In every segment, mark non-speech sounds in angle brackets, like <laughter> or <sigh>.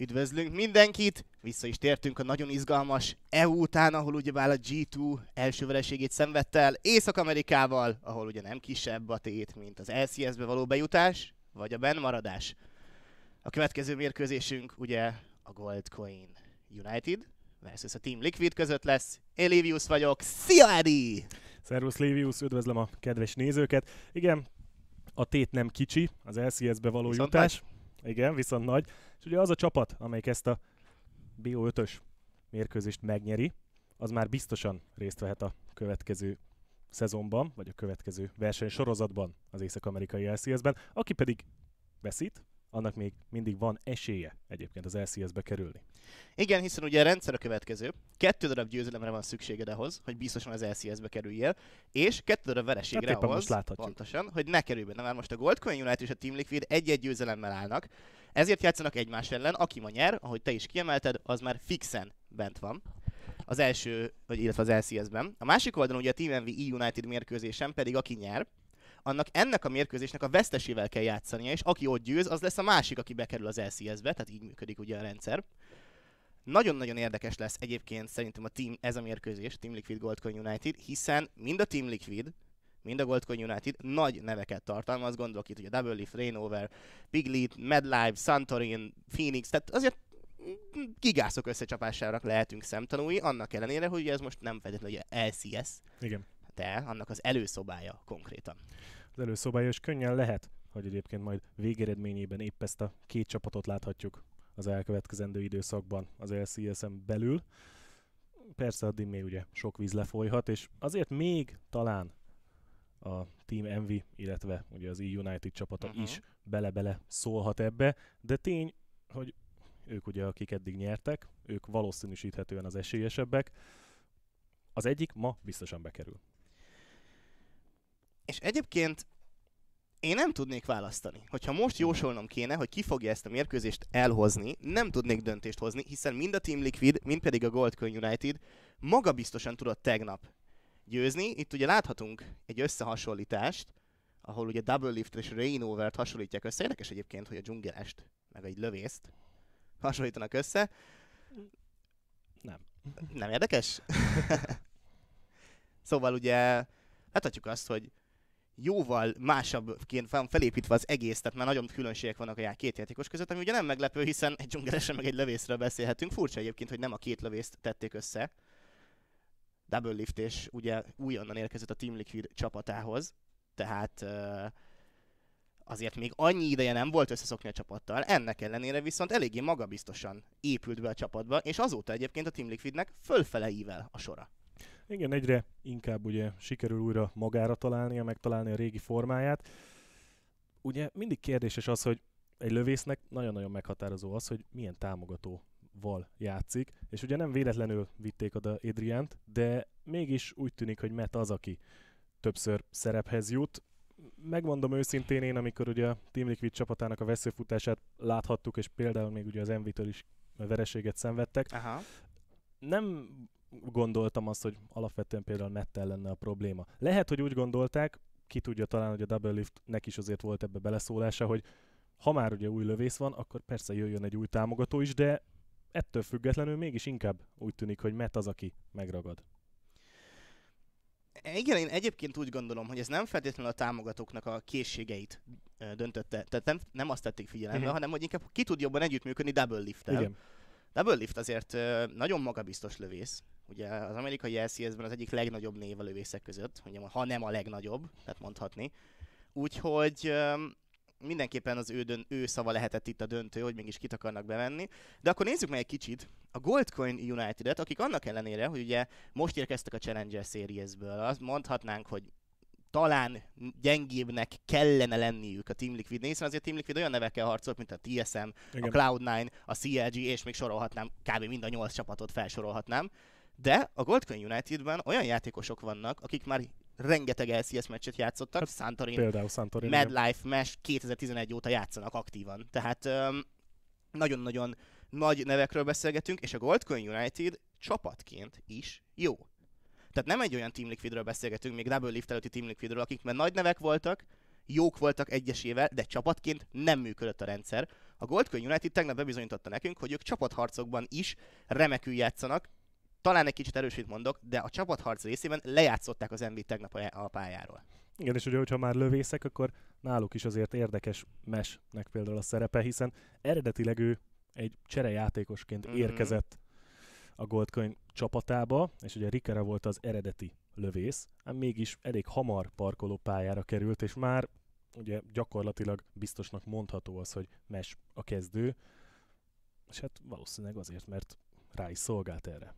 Üdvözlünk mindenkit! Vissza is tértünk a nagyon izgalmas EU után, ahol ugyebár a G2 első vereségét szenvedte el Észak-Amerikával, ahol ugye nem kisebb a tét, mint az LCS-be való bejutás, vagy a bennmaradás. A következő mérkőzésünk ugye a Gold Coin United versus a Team Liquid között lesz. Én Livius vagyok, szia Edi! Szervusz Livius, üdvözlöm a kedves nézőket. Igen, a tét nem kicsi, az LCS-be való Viszont jutás. Igen, viszont nagy. És ugye az a csapat, amelyik ezt a BO5-ös mérkőzést megnyeri, az már biztosan részt vehet a következő szezonban, vagy a következő versenysorozatban az észak-amerikai LCS-ben. Aki pedig veszít, annak még mindig van esélye egyébként az LCS-be kerülni. Igen, hiszen ugye a rendszer a következő. Kettő darab győzelemre van szükséged ahhoz, hogy biztosan az LCS-be kerüljél, és kettő darab vereségre Hát ahhoz, most láthatjuk. pontosan, hogy ne kerülj benne. Már most a Gold Coin United és a Team Liquid egy-egy győzelemmel állnak, ezért játszanak egymás ellen. Aki ma nyer, ahogy te is kiemelted, az már fixen bent van. Az első, vagy illetve az LCS-ben. A másik oldalon ugye a Team Envy E United mérkőzésen pedig aki nyer, annak ennek a mérkőzésnek a vesztesével kell játszania, és aki ott győz, az lesz a másik, aki bekerül az LCS-be, tehát így működik ugye a rendszer. Nagyon-nagyon érdekes lesz egyébként szerintem a team, ez a mérkőzés, Team Liquid Goldcoin United, hiszen mind a Team Liquid, mind a Goldcoin United nagy neveket tartalmaz, gondolok itt ugye Double Leaf, Rainover, Piglet, Madlive, Santorin, Phoenix, tehát azért gigászok összecsapására lehetünk szemtanúi, annak ellenére, hogy ez most nem feltétlenül LCS, Igen. de annak az előszobája konkrétan. Az előszobája, és könnyen lehet, hogy egyébként majd végeredményében épp ezt a két csapatot láthatjuk az elkövetkezendő időszakban az LCS-en belül. Persze addig még ugye sok víz lefolyhat, és azért még talán a Team Envy, illetve ugye az E-United csapata uh-huh. is bele-bele szólhat ebbe, de tény, hogy ők ugye akik eddig nyertek, ők valószínűsíthetően az esélyesebbek. Az egyik ma biztosan bekerül. És egyébként én nem tudnék választani. Hogyha most jósolnom kéne, hogy ki fogja ezt a mérkőzést elhozni, nem tudnék döntést hozni, hiszen mind a Team Liquid, mind pedig a Gold Coin United maga biztosan tudott tegnap győzni. Itt ugye láthatunk egy összehasonlítást, ahol ugye Double Lift és Rainover-t hasonlítják össze. Érdekes egyébként, hogy a dzsungelest, meg egy lövészt hasonlítanak össze. Nem. Nem érdekes? <laughs> szóval ugye láthatjuk azt, hogy jóval másabbként van felépítve az egész, tehát már nagyon különbségek vannak a két játékos között, ami ugye nem meglepő, hiszen egy dzsungelesen meg egy lövészről beszélhetünk. Furcsa egyébként, hogy nem a két lövészt tették össze. Double Lift és ugye újonnan érkezett a Team Liquid csapatához, tehát azért még annyi ideje nem volt összeszokni a csapattal, ennek ellenére viszont eléggé magabiztosan épült be a csapatba, és azóta egyébként a Team Liquidnek fölfele ível a sora. Igen, egyre inkább ugye sikerül újra magára találnia, megtalálni a régi formáját. Ugye mindig kérdéses az, hogy egy lövésznek nagyon-nagyon meghatározó az, hogy milyen támogatóval játszik, és ugye nem véletlenül vitték oda Adriánt, de mégis úgy tűnik, hogy Matt az, aki többször szerephez jut. Megmondom őszintén én, amikor ugye a Team Liquid csapatának a veszőfutását láthattuk, és például még ugye az Envy-től is vereséget szenvedtek, Aha. nem gondoltam azt, hogy alapvetően például Mettel lenne a probléma. Lehet, hogy úgy gondolták, ki tudja talán, hogy a Double Liftnek is azért volt ebbe beleszólása, hogy ha már ugye új lövész van, akkor persze jöjjön egy új támogató is, de ettől függetlenül mégis inkább úgy tűnik, hogy Met az, aki megragad. Igen, én egyébként úgy gondolom, hogy ez nem feltétlenül a támogatóknak a készségeit döntötte, tehát nem, nem azt tették figyelembe, uh-huh. hanem hogy inkább ki tud jobban együttműködni Double Lift-tel. Igen. Double Lift azért nagyon magabiztos lövész. Ugye az amerikai LCS-ben az egyik legnagyobb név a lövészek között, hogy ha nem a legnagyobb, tehát mondhatni. Úgyhogy mindenképpen az ő, dön- ő szava lehetett itt a döntő, hogy mégis kit akarnak bevenni. De akkor nézzük meg egy kicsit a Goldcoin United-et, akik annak ellenére, hogy ugye most érkeztek a Challenger Series-ből, azt mondhatnánk, hogy talán gyengébbnek kellene lenniük a Team Liquid, hiszen azért a Team Liquid olyan nevekkel harcolt, mint a TSM, a Igen. Cloud9, a CLG, és még sorolhatnám, kb. mind a nyolc csapatot felsorolhatnám. De a Goldcoin Unitedben olyan játékosok vannak, akik már rengeteg LCS meccset játszottak, Hát Santorin, Például Santorin. Mad igen. Life Mesh 2011 óta játszanak aktívan. Tehát öm, nagyon-nagyon nagy nevekről beszélgetünk, és a Goldcoin United csapatként is jó. Tehát nem egy olyan Team Liquidről beszélgetünk, még Double Lift előtti Team Liquidről, akik már nagy nevek voltak, jók voltak egyesével, de csapatként nem működött a rendszer. A Gold Coin United tegnap bebizonyította nekünk, hogy ők csapatharcokban is remekül játszanak, talán egy kicsit erősít mondok, de a csapatharc részében lejátszották az MV tegnap a pályáról. Igen, és ugye, hogyha már lövészek, akkor náluk is azért érdekes mesnek például a szerepe, hiszen eredetileg ő egy cserejátékosként mm-hmm. érkezett a Goldcoin csapatába, és ugye Rikera volt az eredeti lövész, ám mégis elég hamar parkoló pályára került, és már ugye gyakorlatilag biztosnak mondható az, hogy Mes a kezdő, és hát valószínűleg azért, mert rá is szolgált erre.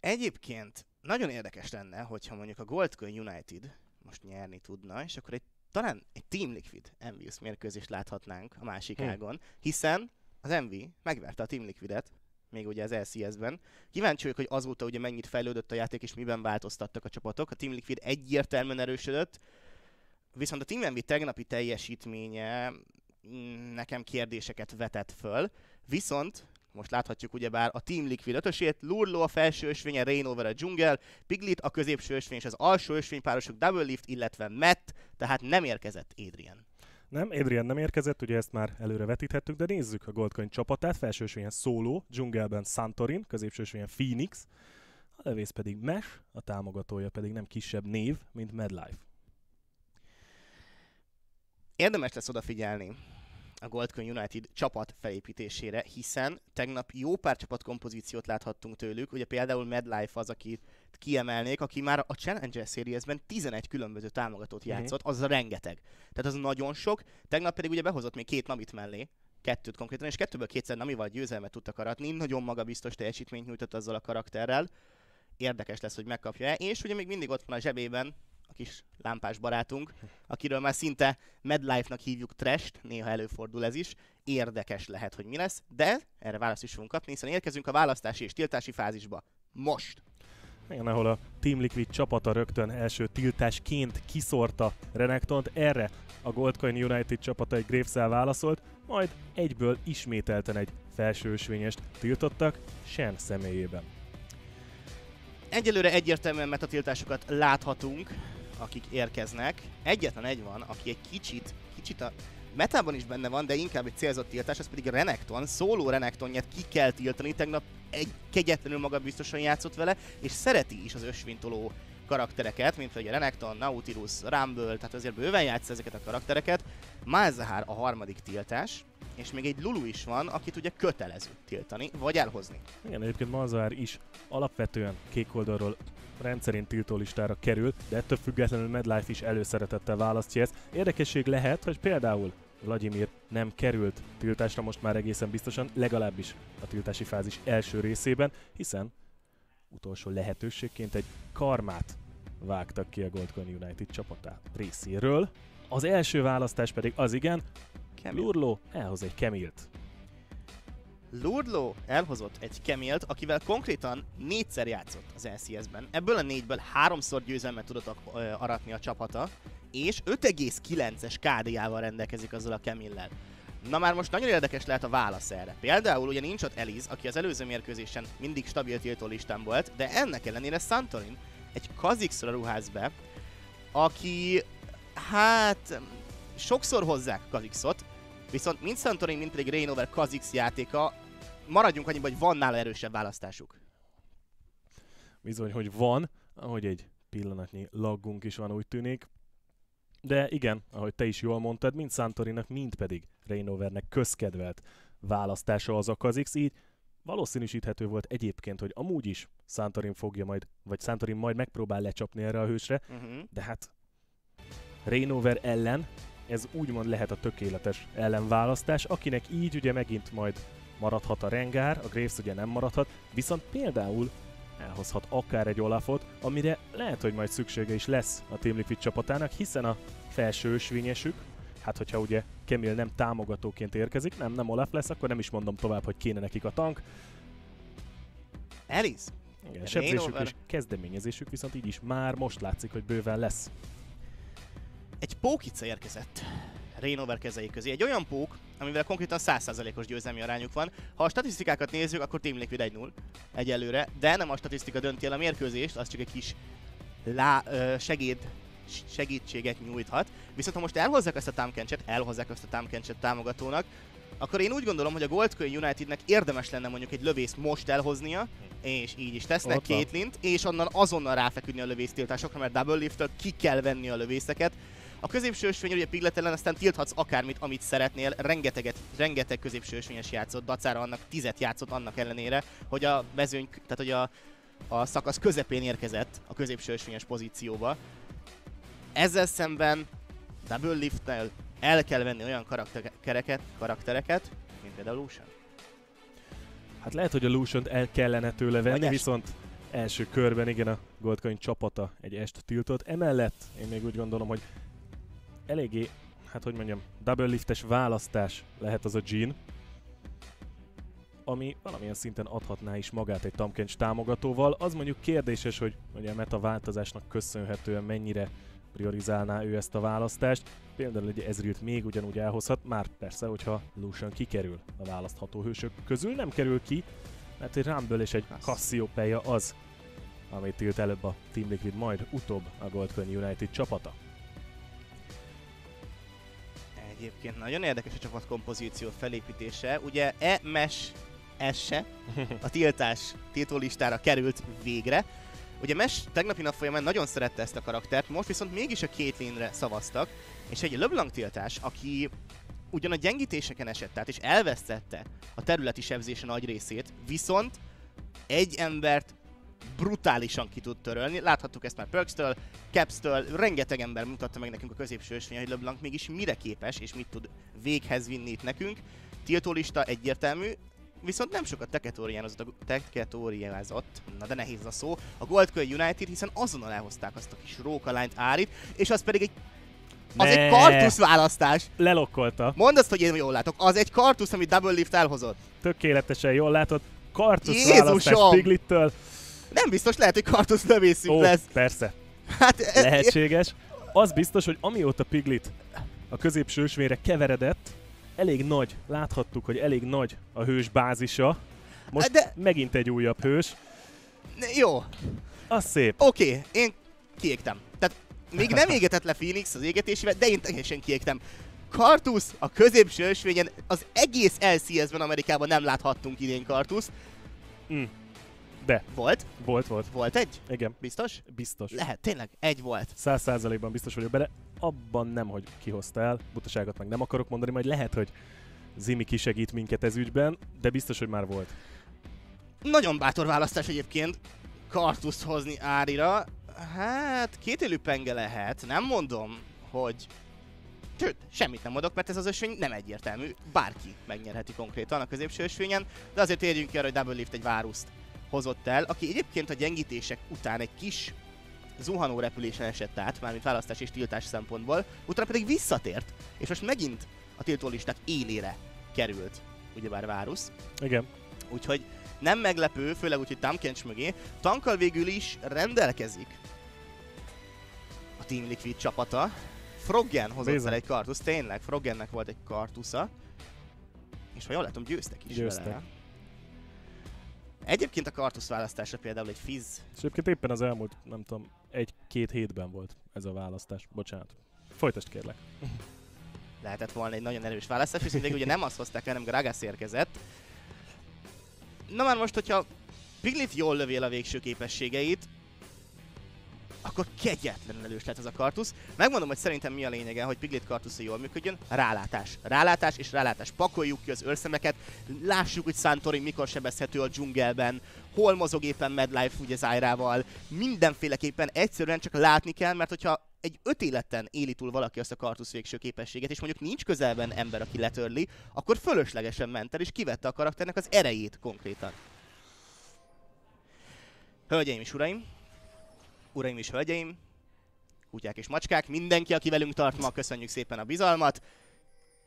Egyébként nagyon érdekes lenne, hogyha mondjuk a Goldcoin United most nyerni tudna, és akkor egy talán egy Team Liquid Envious mérkőzést láthatnánk a másik hmm. ágon, hiszen az Envy megverte a Team Liquidet, még ugye az LCS-ben. Kíváncsi vagyok, hogy azóta ugye mennyit fejlődött a játék, és miben változtattak a csapatok. A Team Liquid egyértelműen erősödött, viszont a Team Envy tegnapi teljesítménye mm, nekem kérdéseket vetett föl, viszont most láthatjuk ugyebár a Team Liquid ötösét, Lurlo a felső ösvénye, Rainover a Jungle, Piglit a középső ösvény és az alsó ösvénypárosok Double Lift, illetve Matt, tehát nem érkezett Adrian. Nem, Adrian nem érkezett, ugye ezt már előre vetíthettük, de nézzük a Goldcoin csapatát. Felső ösvényen Solo, Jungle-ben Santorin, középső ösvényen Phoenix, a levész pedig Mesh, a támogatója pedig nem kisebb név, mint Medlife. Érdemes lesz odafigyelni a Goldcoin United csapat felépítésére, hiszen tegnap jó pár csapat kompozíciót láthattunk tőlük, ugye például Medlife az, aki kiemelnék, aki már a Challenger Series-ben 11 különböző támogatót mhm. játszott, az rengeteg. Tehát az nagyon sok, tegnap pedig ugye behozott még két namit mellé, kettőt konkrétan, és kettőből kétszer namival győzelmet tudtak aratni, nagyon magabiztos teljesítményt nyújtott azzal a karakterrel. Érdekes lesz, hogy megkapja-e, és ugye még mindig ott van a zsebében a kis lámpás barátunk, akiről már szinte Medlife-nak hívjuk Trest, néha előfordul ez is. Érdekes lehet, hogy mi lesz, de erre választ is fogunk kapni, hiszen érkezünk a választási és tiltási fázisba. Most! Igen, ahol a Team Liquid csapata rögtön első tiltásként kiszórta Renektont, erre a Goldcoin United csapata egy graves válaszolt, majd egyből ismételten egy felsősvényest tiltottak Sen személyében. Egyelőre egyértelműen metatiltásokat láthatunk, akik érkeznek. Egyetlen egy van, aki egy kicsit, kicsit a metában is benne van, de inkább egy célzott tiltás, az pedig a Renekton. Szóló Renektonját ki kell tiltani, tegnap egy kegyetlenül magabiztosan játszott vele, és szereti is az ösvintoló karaktereket, mint hogy a Renekton, Nautilus, Rumble, tehát azért bőven játsza ezeket a karaktereket. Malzahar a harmadik tiltás, és még egy Lulu is van, akit ugye kötelező tiltani, vagy elhozni. Igen, egyébként Malzahar is alapvetően kék oldalról rendszerint tiltólistára kerül, de ettől függetlenül Medlife is előszeretettel választja ezt. Érdekesség lehet, hogy például Vladimir nem került tiltásra most már egészen biztosan, legalábbis a tiltási fázis első részében, hiszen utolsó lehetőségként egy karmát vágtak ki a Goldcoin United csapatá részéről. Az első választás pedig az igen, Kemil. Lurlo elhoz egy Kemilt. Lurdlo elhozott egy Kemilt, akivel konkrétan négyszer játszott az LCS-ben. Ebből a négyből háromszor győzelmet tudott aratni a csapata, és 5,9-es KD-jával rendelkezik azzal a Kemillel. Na már most nagyon érdekes lehet a válasz erre. Például ugye nincs ott Eliz, aki az előző mérkőzésen mindig stabil tiltó listán volt, de ennek ellenére Santorin egy Kazixra ruház be, aki hát sokszor hozzák Kazixot, viszont mind Santorin, mind pedig Reignover Kazix játéka maradjunk annyiban, hogy van nála erősebb választásuk. Bizony, hogy van, ahogy egy pillanatnyi laggunk is van, úgy tűnik. De igen, ahogy te is jól mondtad, mind Santorinak, mind pedig Reinovernek közkedvelt választása az a Kazix, így valószínűsíthető volt egyébként, hogy amúgy is Santorin fogja majd, vagy Santorin majd megpróbál lecsapni erre a hősre, uh-huh. de hát Reinover ellen ez úgymond lehet a tökéletes ellenválasztás, akinek így ugye megint majd maradhat a Rengár, a Graves ugye nem maradhat, viszont például elhozhat akár egy Olafot, amire lehet, hogy majd szüksége is lesz a Team Liquid csapatának, hiszen a felső ösvényesük, hát hogyha ugye Kemil nem támogatóként érkezik, nem, nem Olaf lesz, akkor nem is mondom tovább, hogy kéne nekik a tank. Alice! Igen, sebzésük és kezdeményezésük viszont így is már most látszik, hogy bőven lesz. Egy pókica érkezett Rainover kezei közé. Egy olyan pók, amivel konkrétan 100%-os győzelmi arányuk van. Ha a statisztikákat nézzük, akkor Team Liquid 1-0 egyelőre, de nem a statisztika dönti el a mérkőzést, az csak egy kis lá, ö, segéd segítséget nyújthat. Viszont ha most elhozzák ezt a Tamkencset, elhozzák ezt a Tamkencset támogatónak, akkor én úgy gondolom, hogy a Gold Coin Unitednek érdemes lenne mondjuk egy lövészt most elhoznia, és így is tesznek van. Caitlyn-t, és onnan azonnal ráfeküdni a lövésztiltásokra, mert double lift ki kell venni a lövészeket. A középső ösvény, ugye Piglet ellen aztán tilthatsz akármit, amit szeretnél, rengeteget, rengeteg középső ösvényes játszott, dacára annak tizet játszott annak ellenére, hogy a mezőny, tehát hogy a, a szakasz közepén érkezett a középső ösvényes pozícióba. Ezzel szemben double liftnél el kell venni olyan karaktereket, karaktereket, mint például Lucian. Hát lehet, hogy a lucian el kellene tőle venni, Vagy viszont első körben igen a Goldcoin csapata egy est tiltott. Emellett én még úgy gondolom, hogy eléggé, hát hogy mondjam, double liftes választás lehet az a Jean, ami valamilyen szinten adhatná is magát egy Tamkencs támogatóval. Az mondjuk kérdéses, hogy ugye a meta változásnak köszönhetően mennyire priorizálná ő ezt a választást. Például egy Ezrealt még ugyanúgy elhozhat, már persze, hogyha Lucian kikerül a választható hősök közül, nem kerül ki, mert egy Rumble és egy. Cassiopeia az, amit tilt előbb a Team Liquid, majd utóbb a Goldcoin United csapata. Egyébként nagyon érdekes a csapatkompozíció felépítése. Ugye E-Mesh S-se <laughs> a tiltás tiltólistára került végre. Ugye Mesh tegnapi nap folyamán nagyon szerette ezt a karaktert, most viszont mégis a Caitlynre szavaztak, és egy LeBlanc tiltás, aki ugyan a gyengítéseken esett át, és elvesztette a területi sebzése nagy részét, viszont egy embert brutálisan ki tud törölni. Láthattuk ezt már Perks-től, Caps-től, rengeteg ember mutatta meg nekünk a középső ösvény, hogy LeBlanc mégis mire képes, és mit tud véghez vinni itt nekünk. Tiltólista egyértelmű, viszont nem sokat teketóriázott, na de nehéz a szó, a Gold Coin United, hiszen azonnal elhozták azt a kis rókalányt Árit, és az pedig egy az Ne. egy kartusz választás. Lelokkolta, Mondd azt, hogy én jól látok. Az egy kartusz, amit Double Lift elhozott. tökéletesen jól látod, Kartusz Jézusom! választás Piglittől. Nem biztos, lehet, hogy kartusz lövészünk Ó, lesz. persze, Hát, e- lehetséges. Az biztos, hogy amióta Piglit a középső ösvényre keveredett, elég nagy, láthattuk, hogy elég nagy a hős bázisa. Most De- megint egy újabb hős. ne- jó, Az szép. oké, okay, én kiégtem. Tehát még nem <laughs> égetett le Phoenix az égetésével, de én teljesen kiégtem. Kartusz a középső ösvényen, az egész LCS-ben Amerikában nem láthattunk idén Kartusz. Mm. De, Volt? volt, volt. Volt egy? Igen, Biztos? biztos. Lehet, tényleg, egy volt. Száz százalékban biztos vagyok bele. Abban nem, hogy kihozta el, butaságot meg nem akarok mondani, majd lehet, hogy Zimi kisegít minket ez ügyben, de biztos, hogy már volt. Nagyon bátor választás egyébként Kartuszt hozni Árira. Hát, kétélű penge lehet, nem mondom, hogy... Sőt, semmit nem mondok, mert ez az ösvény nem egyértelmű. Bárki megnyerheti konkrétan a középső ösvényen, de azért ki arra, hogy Double Lift egy váruszt hozott el, aki egyébként a gyengítések után egy kis zuhanó repülésen esett át, mármint választás és tiltás szempontból, utána pedig visszatért, és most megint a tiltólisták élére került, ugyebár Várus. Igen, Úgyhogy nem meglepő, főleg úgy, hogy Tamkencs mögé. Tankkal végül is rendelkezik a Team Liquid csapata. Froggen hozott Bizony. el egy kartusz, tényleg, Froggennek volt egy kartusza. És ha jól látom, győztek is Győztek. vele. Egyébként a kartusz választása például egy fizz. és egyébként éppen az elmúlt, nem tudom, egy-két hétben volt ez a választás. Bocsánat. Folytasd kérlek. <laughs> lehetett volna egy nagyon erős választás, viszont végül ugye nem azt hozták el, nem Gragas érkezett. Na már most, hogyha Piglet jól lövi el a végső képességeit, akkor kegyetlenül erős lehet ez a kartusz. Megmondom, hogy szerintem mi a lényege, hogy Piglet kartusza jól működjön. Rálátás. Rálátás és rálátás. Pakoljuk ki az őrszemeket, lássuk, hogy Santorin mikor sebezhető a dzsungelben, hol mozog éppen Medlife ugye Zyrával. Mindenféleképpen egyszerűen csak látni kell, mert hogyha egy öt életen éli túl valaki azt a kartusz végső képességet, és mondjuk nincs közelben ember, aki letörli, akkor fölöslegesen ment el, és kivette a karakternek az erejét konkrétan. Hölgyeim és uraim, uraim és hölgyeim, kutyák és macskák, mindenki, aki velünk tart ma, köszönjük szépen a bizalmat.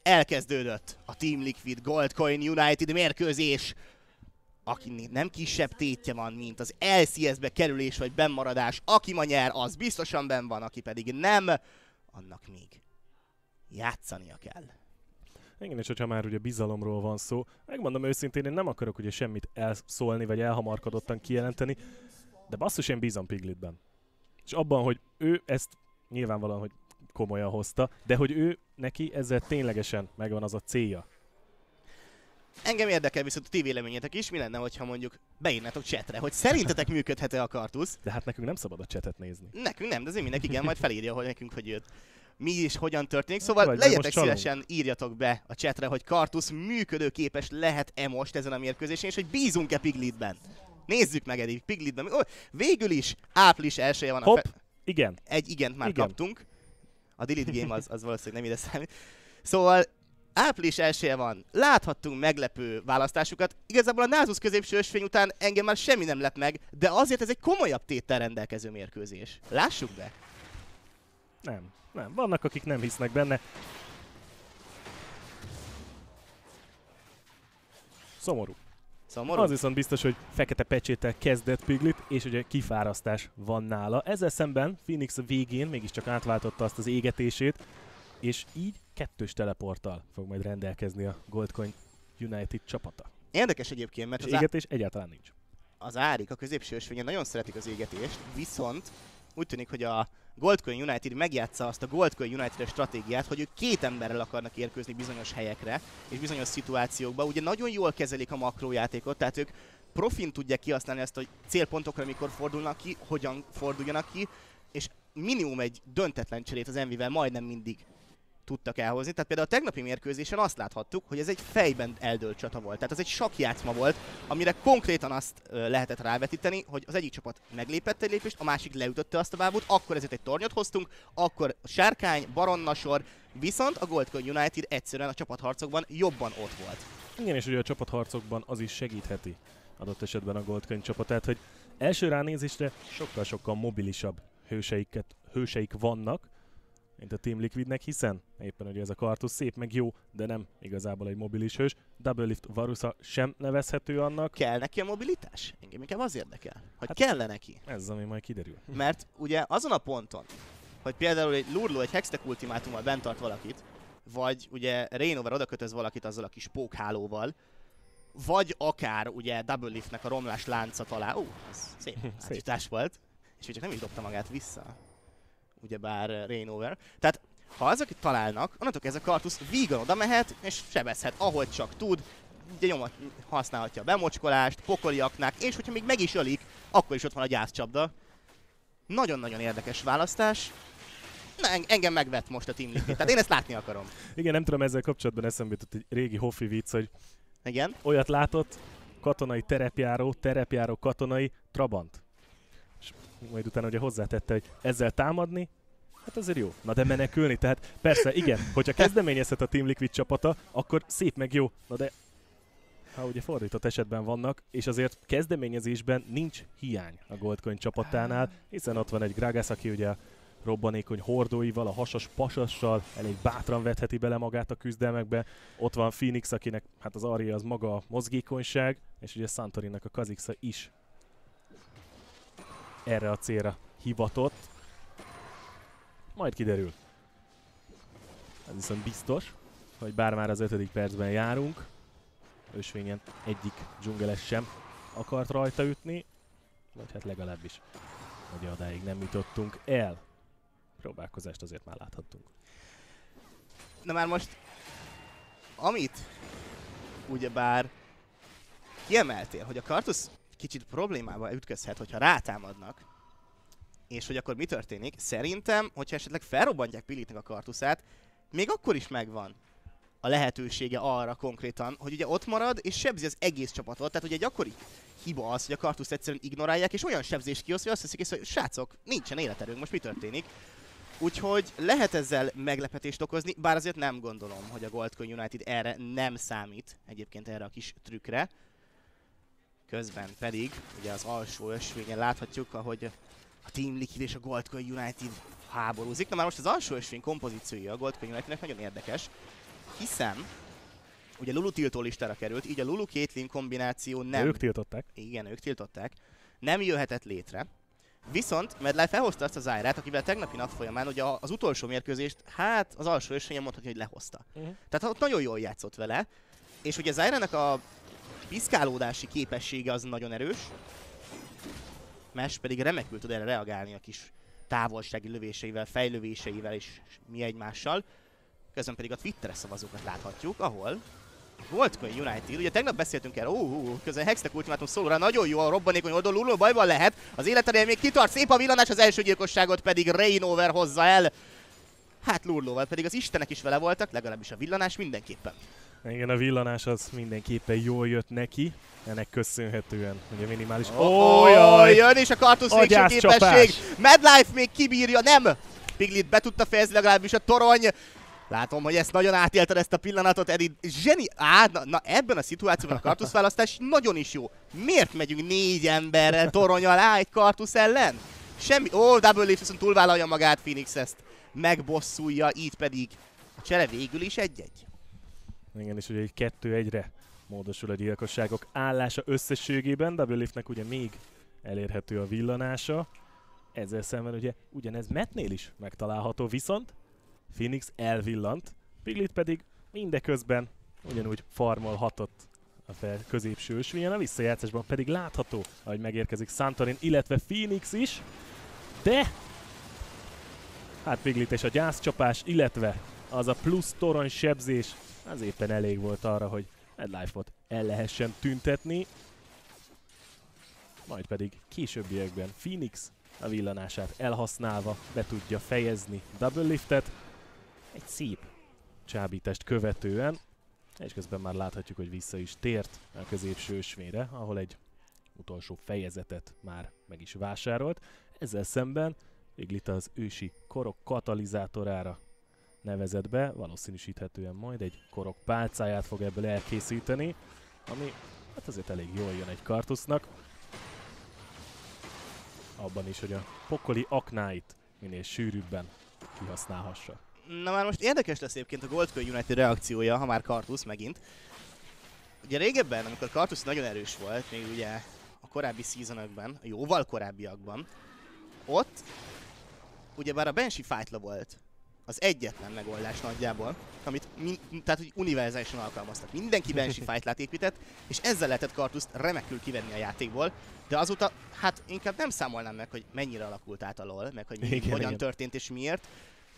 Elkezdődött a Team Liquid Gold Coin United mérkőzés, akinek nem kisebb tétje van, mint az LCS-be kerülés vagy bennmaradás. Aki ma nyer, az biztosan benn van, aki pedig nem, annak még játszania kell. Igen, és hogyha már ugye bizalomról van szó, megmondom őszintén, én nem akarok ugye semmit elszólni, vagy elhamarkodottan kijelenteni, de basszus, én bízom Piglitben. És abban, hogy ő ezt nyilvánvalóan, hogy komolyan hozta, de hogy ő neki ezzel ténylegesen megvan az a célja. Engem érdekel viszont a ti véleményetek is, mi lenne, hogyha mondjuk beírnátok chatre, hogy szerintetek működhet-e a kartusz? De hát nekünk nem szabad a csetet nézni. Nekünk nem, de azért mindenki igen, majd felírja, hogy nekünk hogy jött. Mi is hogyan történik, szóval Vagy legyetek csalunk. szívesen, írjatok be a chatre, hogy Kartusz működőképes lehet-e most ezen a mérkőzésen, és hogy bízunk-e Piglitben. Nézzük meg eddig Piglitben. Ó, végül is április elsője van Hopp. a fe- Igen, egy igent már Igen. kaptunk. A Delete <laughs> Game az, az valószínűleg nem ide számít. Szóval április elsője van. Láthattunk meglepő választásukat. Igazából a Názus középső ösvény után engem már semmi nem lep meg, de azért ez egy komolyabb téttel rendelkező mérkőzés. Lássuk be! nem, nem. Vannak, akik nem hisznek benne. Szomorú. Szomorú? Az viszont biztos, hogy fekete pecséttel kezdett Piglit, és ugye kifárasztás van nála. Ezzel szemben Phoenix a végén mégiscsak átváltotta azt az égetését, és így kettős teleporttal fog majd rendelkezni a Goldcoin United csapata. Érdekes egyébként, mert És az, á- égetés egyáltalán nincs. az Árik, a középső ösvényen nagyon szeretik az égetést, viszont úgy tűnik, hogy a Goldcoin United megjátsza azt a Goldcoin United stratégiát, hogy ők két emberrel akarnak érkőzni bizonyos helyekre és bizonyos szituációkba. Ugye nagyon jól kezelik a makrójátékot, tehát ők profin tudják kihasználni ezt a célpontokra, amikor fordulnak ki, hogyan forduljanak ki, és minimum egy döntetlen cserét az Envivel majdnem mindig tudtak elhozni. Tehát például a tegnapi mérkőzésen azt láthattuk, hogy ez egy fejben eldőlt csata volt. Tehát ez egy sakjátszma volt, amire konkrétan azt lehetett rávetíteni, hogy az egyik csapat meglépett egy lépést, a másik leütötte azt a bábút, akkor ezért egy tornyot hoztunk, akkor sárkány, baronnasor, viszont a Goldcoin United egyszerűen a csapatharcokban jobban ott volt. Igen, és ugye a csapatharcokban az is segítheti adott esetben a Goldcoin csapatát, hogy első ránézésre sokkal-sokkal mobilisabb hőseiket, hőseik vannak, mint a Team Liquidnek, hiszen éppen ugye ez a kartusz szép meg jó, de nem igazából egy mobilis hős. Double Lift Varusa sem nevezhető annak, Kell neki a mobilitás? Engem inkább az érdekel, hogy Hát- kell neki. ez ami majd kiderül. Mert ugye azon a ponton, hogy például egy Lurló egy Hextech ultimátummal bent tart valakit, vagy ugye Rainover odakötöz valakit azzal a kis pókhálóval, vagy akár ugye Double Liftnek a romlás lánca talál. Ú, ez szép <laughs> Szép. átjutás volt. És ő csak nem is dobta magát vissza. Ugyebár uh, Rainover. Tehát ha azok itt találnak, onnantól ez a kartusz vígan oda mehet, és sebezhet, ahogy csak tud. Ugye nyomat használhatja a bemocskolást, pokoliaknák, és hogyha még meg is ölik, akkor is ott van a gyászcsapda. Nagyon-nagyon érdekes választás. Na, en- engem megvett most a Team Liquid, tehát én ezt látni akarom. Igen, nem tudom, ezzel kapcsolatban eszembe jutott egy régi Hoffi vicc, hogy Igen? olyat látott, katonai terepjáró, terepjáró katonai, Trabant. Majd utána ugye hozzátette, hogy ezzel támadni, hát azért jó. Na de menekülni, tehát persze, igen, hogyha kezdeményezhet a Team Liquid csapata, akkor szép meg jó. Na de ha ugye fordított esetben vannak, és azért kezdeményezésben nincs hiány a Goldcoin csapatánál, hiszen ott van egy Gragas, aki ugye a robbanékony hordóival, a hasas pasassal elég bátran vetheti bele magát a küzdelmekbe. Ott van Phoenix, akinek hát az Aria az maga a mozgékonyság, és ugye Santorinnak a Kazixa is erre a célra hivatott. Majd kiderül. Ez viszont biztos, hogy bár már az ötödik percben járunk, ösvényen egyik dzsungeles sem akart rajta ütni, vagy hát legalábbis, hogy odáig nem jutottunk el. Próbálkozást azért már láthattunk. Na már most, amit ugyebár kiemeltél, hogy a Kartusz kicsit problémába ütközhet, hogyha rátámadnak, és hogy akkor mi történik, szerintem, hogyha esetleg felrobbantják Pilitnek a Kartuszát, még akkor is megvan a lehetősége arra konkrétan, hogy ugye ott marad, és sebzi az egész csapatot. Tehát ugye gyakori hiba az, hogy a Kartuszt egyszerűen ignorálják, és olyan sebzést kioszt, hogy azt hiszik hogy srácok, nincsen életerőnk, most mi történik. Úgyhogy lehet ezzel meglepetést okozni, bár azért nem gondolom, hogy a Goldcoin United erre nem számít, egyébként erre a kis trükkre. Közben pedig, ugye az alsó ösvényen láthatjuk, ahogy a Team Liquid és a Goldcoin United háborúzik. Na már most az alsó ösvény kompozíciója a Goldcoin Unitednek nagyon érdekes, hiszen ugye Lulu tiltó listára került, így a Lulu Caitlyn kombináció Nem. nem Ők tiltották. igen, ők tiltották, nem jöhetett létre. Viszont Medline felhozta azt az Zyrát, akivel tegnapi nap folyamán ugye az utolsó mérkőzést, hát az alsó ösvényen mondhatja, hogy lehozta. Uh-huh. Tehát ott nagyon jól játszott vele, és ugye Zyrának a piszkálódási képessége az nagyon erős, Mesh pedig remekül tud erre reagálni a kis távolsági lövéseivel, fejlövéseivel és mi egymással. Közben pedig a Twitteres szavazókat láthatjuk, ahol Goldcoin United, ugye tegnap beszéltünk el, ó, közben Hextech Ultimátum szólóra, nagyon jó a robbanékony oldalú, Luló bajban lehet, az életerél még kitart, szép a villanás, az első gyilkosságot pedig Rainover hozza el. Hát Lurlóval pedig az istenek is vele voltak, legalábbis a villanás mindenképpen. Igen, a villanás az mindenképpen jól jött neki, ennek köszönhetően, ugye minimális... Ó, oh, oh, jön és a kartusz végső képesség! Madlife még kibírja, nem! Piglit be tudta fejezni legalábbis a torony, Látom, hogy ezt nagyon átélted ezt a pillanatot, Edi. Zseni... Á, na, na, ebben a szituációban a kartuszválasztás nagyon is jó. Miért megyünk négy emberrel torony alá egy kartusz ellen? Semmi... Ó, Double Leaf viszont túlvállalja magát Phoenix ezt. Megbosszulja, így pedig a csere végül is egy-egy. Igen, és ugye egy kettő egyre módosul a gyilkosságok állása összességében. Double Leafnek ugye még elérhető a villanása. Ezzel szemben ugye ugyanez Metnél is megtalálható, viszont Phoenix elvillant, Piglit pedig mindeközben ugyanúgy farmolhatott a fel középső ösvényen, a visszajátszásban pedig látható, hogy megérkezik Santorin, illetve Phoenix is, de hát Piglit és a gyászcsapás, illetve az a plusz torony sebzés, az éppen elég volt arra, hogy Life-ot el lehessen tüntetni. Majd pedig későbbiekben Phoenix a villanását elhasználva be tudja fejezni Double Liftet, egy szép csábítást követően, és közben már láthatjuk, hogy vissza is tért a középső ösvényre, ahol egy utolsó fejezetet már meg is vásárolt. Ezzel szemben Iglita az ősi korok katalizátorára nevezett be, valószínűsíthetően majd egy korok pálcáját fog ebből elkészíteni, ami hát azért elég jól jön egy kartusznak. Abban is, hogy a pokoli aknáit minél sűrűbben kihasználhassa. Na már most érdekes lesz egyébként a Goldcoin United reakciója, ha már Kartusz megint. Ugye régebben, amikor Kartusz nagyon erős volt, még ugye a korábbi szezonokban, jóval korábbiakban, ott ugyebár a Banshee Fightla volt az egyetlen megoldás nagyjából, amit min, tehát hogy univerzálisan alkalmaztak. Mindenki Banshee <laughs> Fightlát épített, és ezzel lehetett Kartuszt remekül kivenni a játékból, de azóta hát inkább nem számolnám meg, hogy mennyire alakult át a LoL, meg hogy mi, igen, hogyan igen. történt és miért,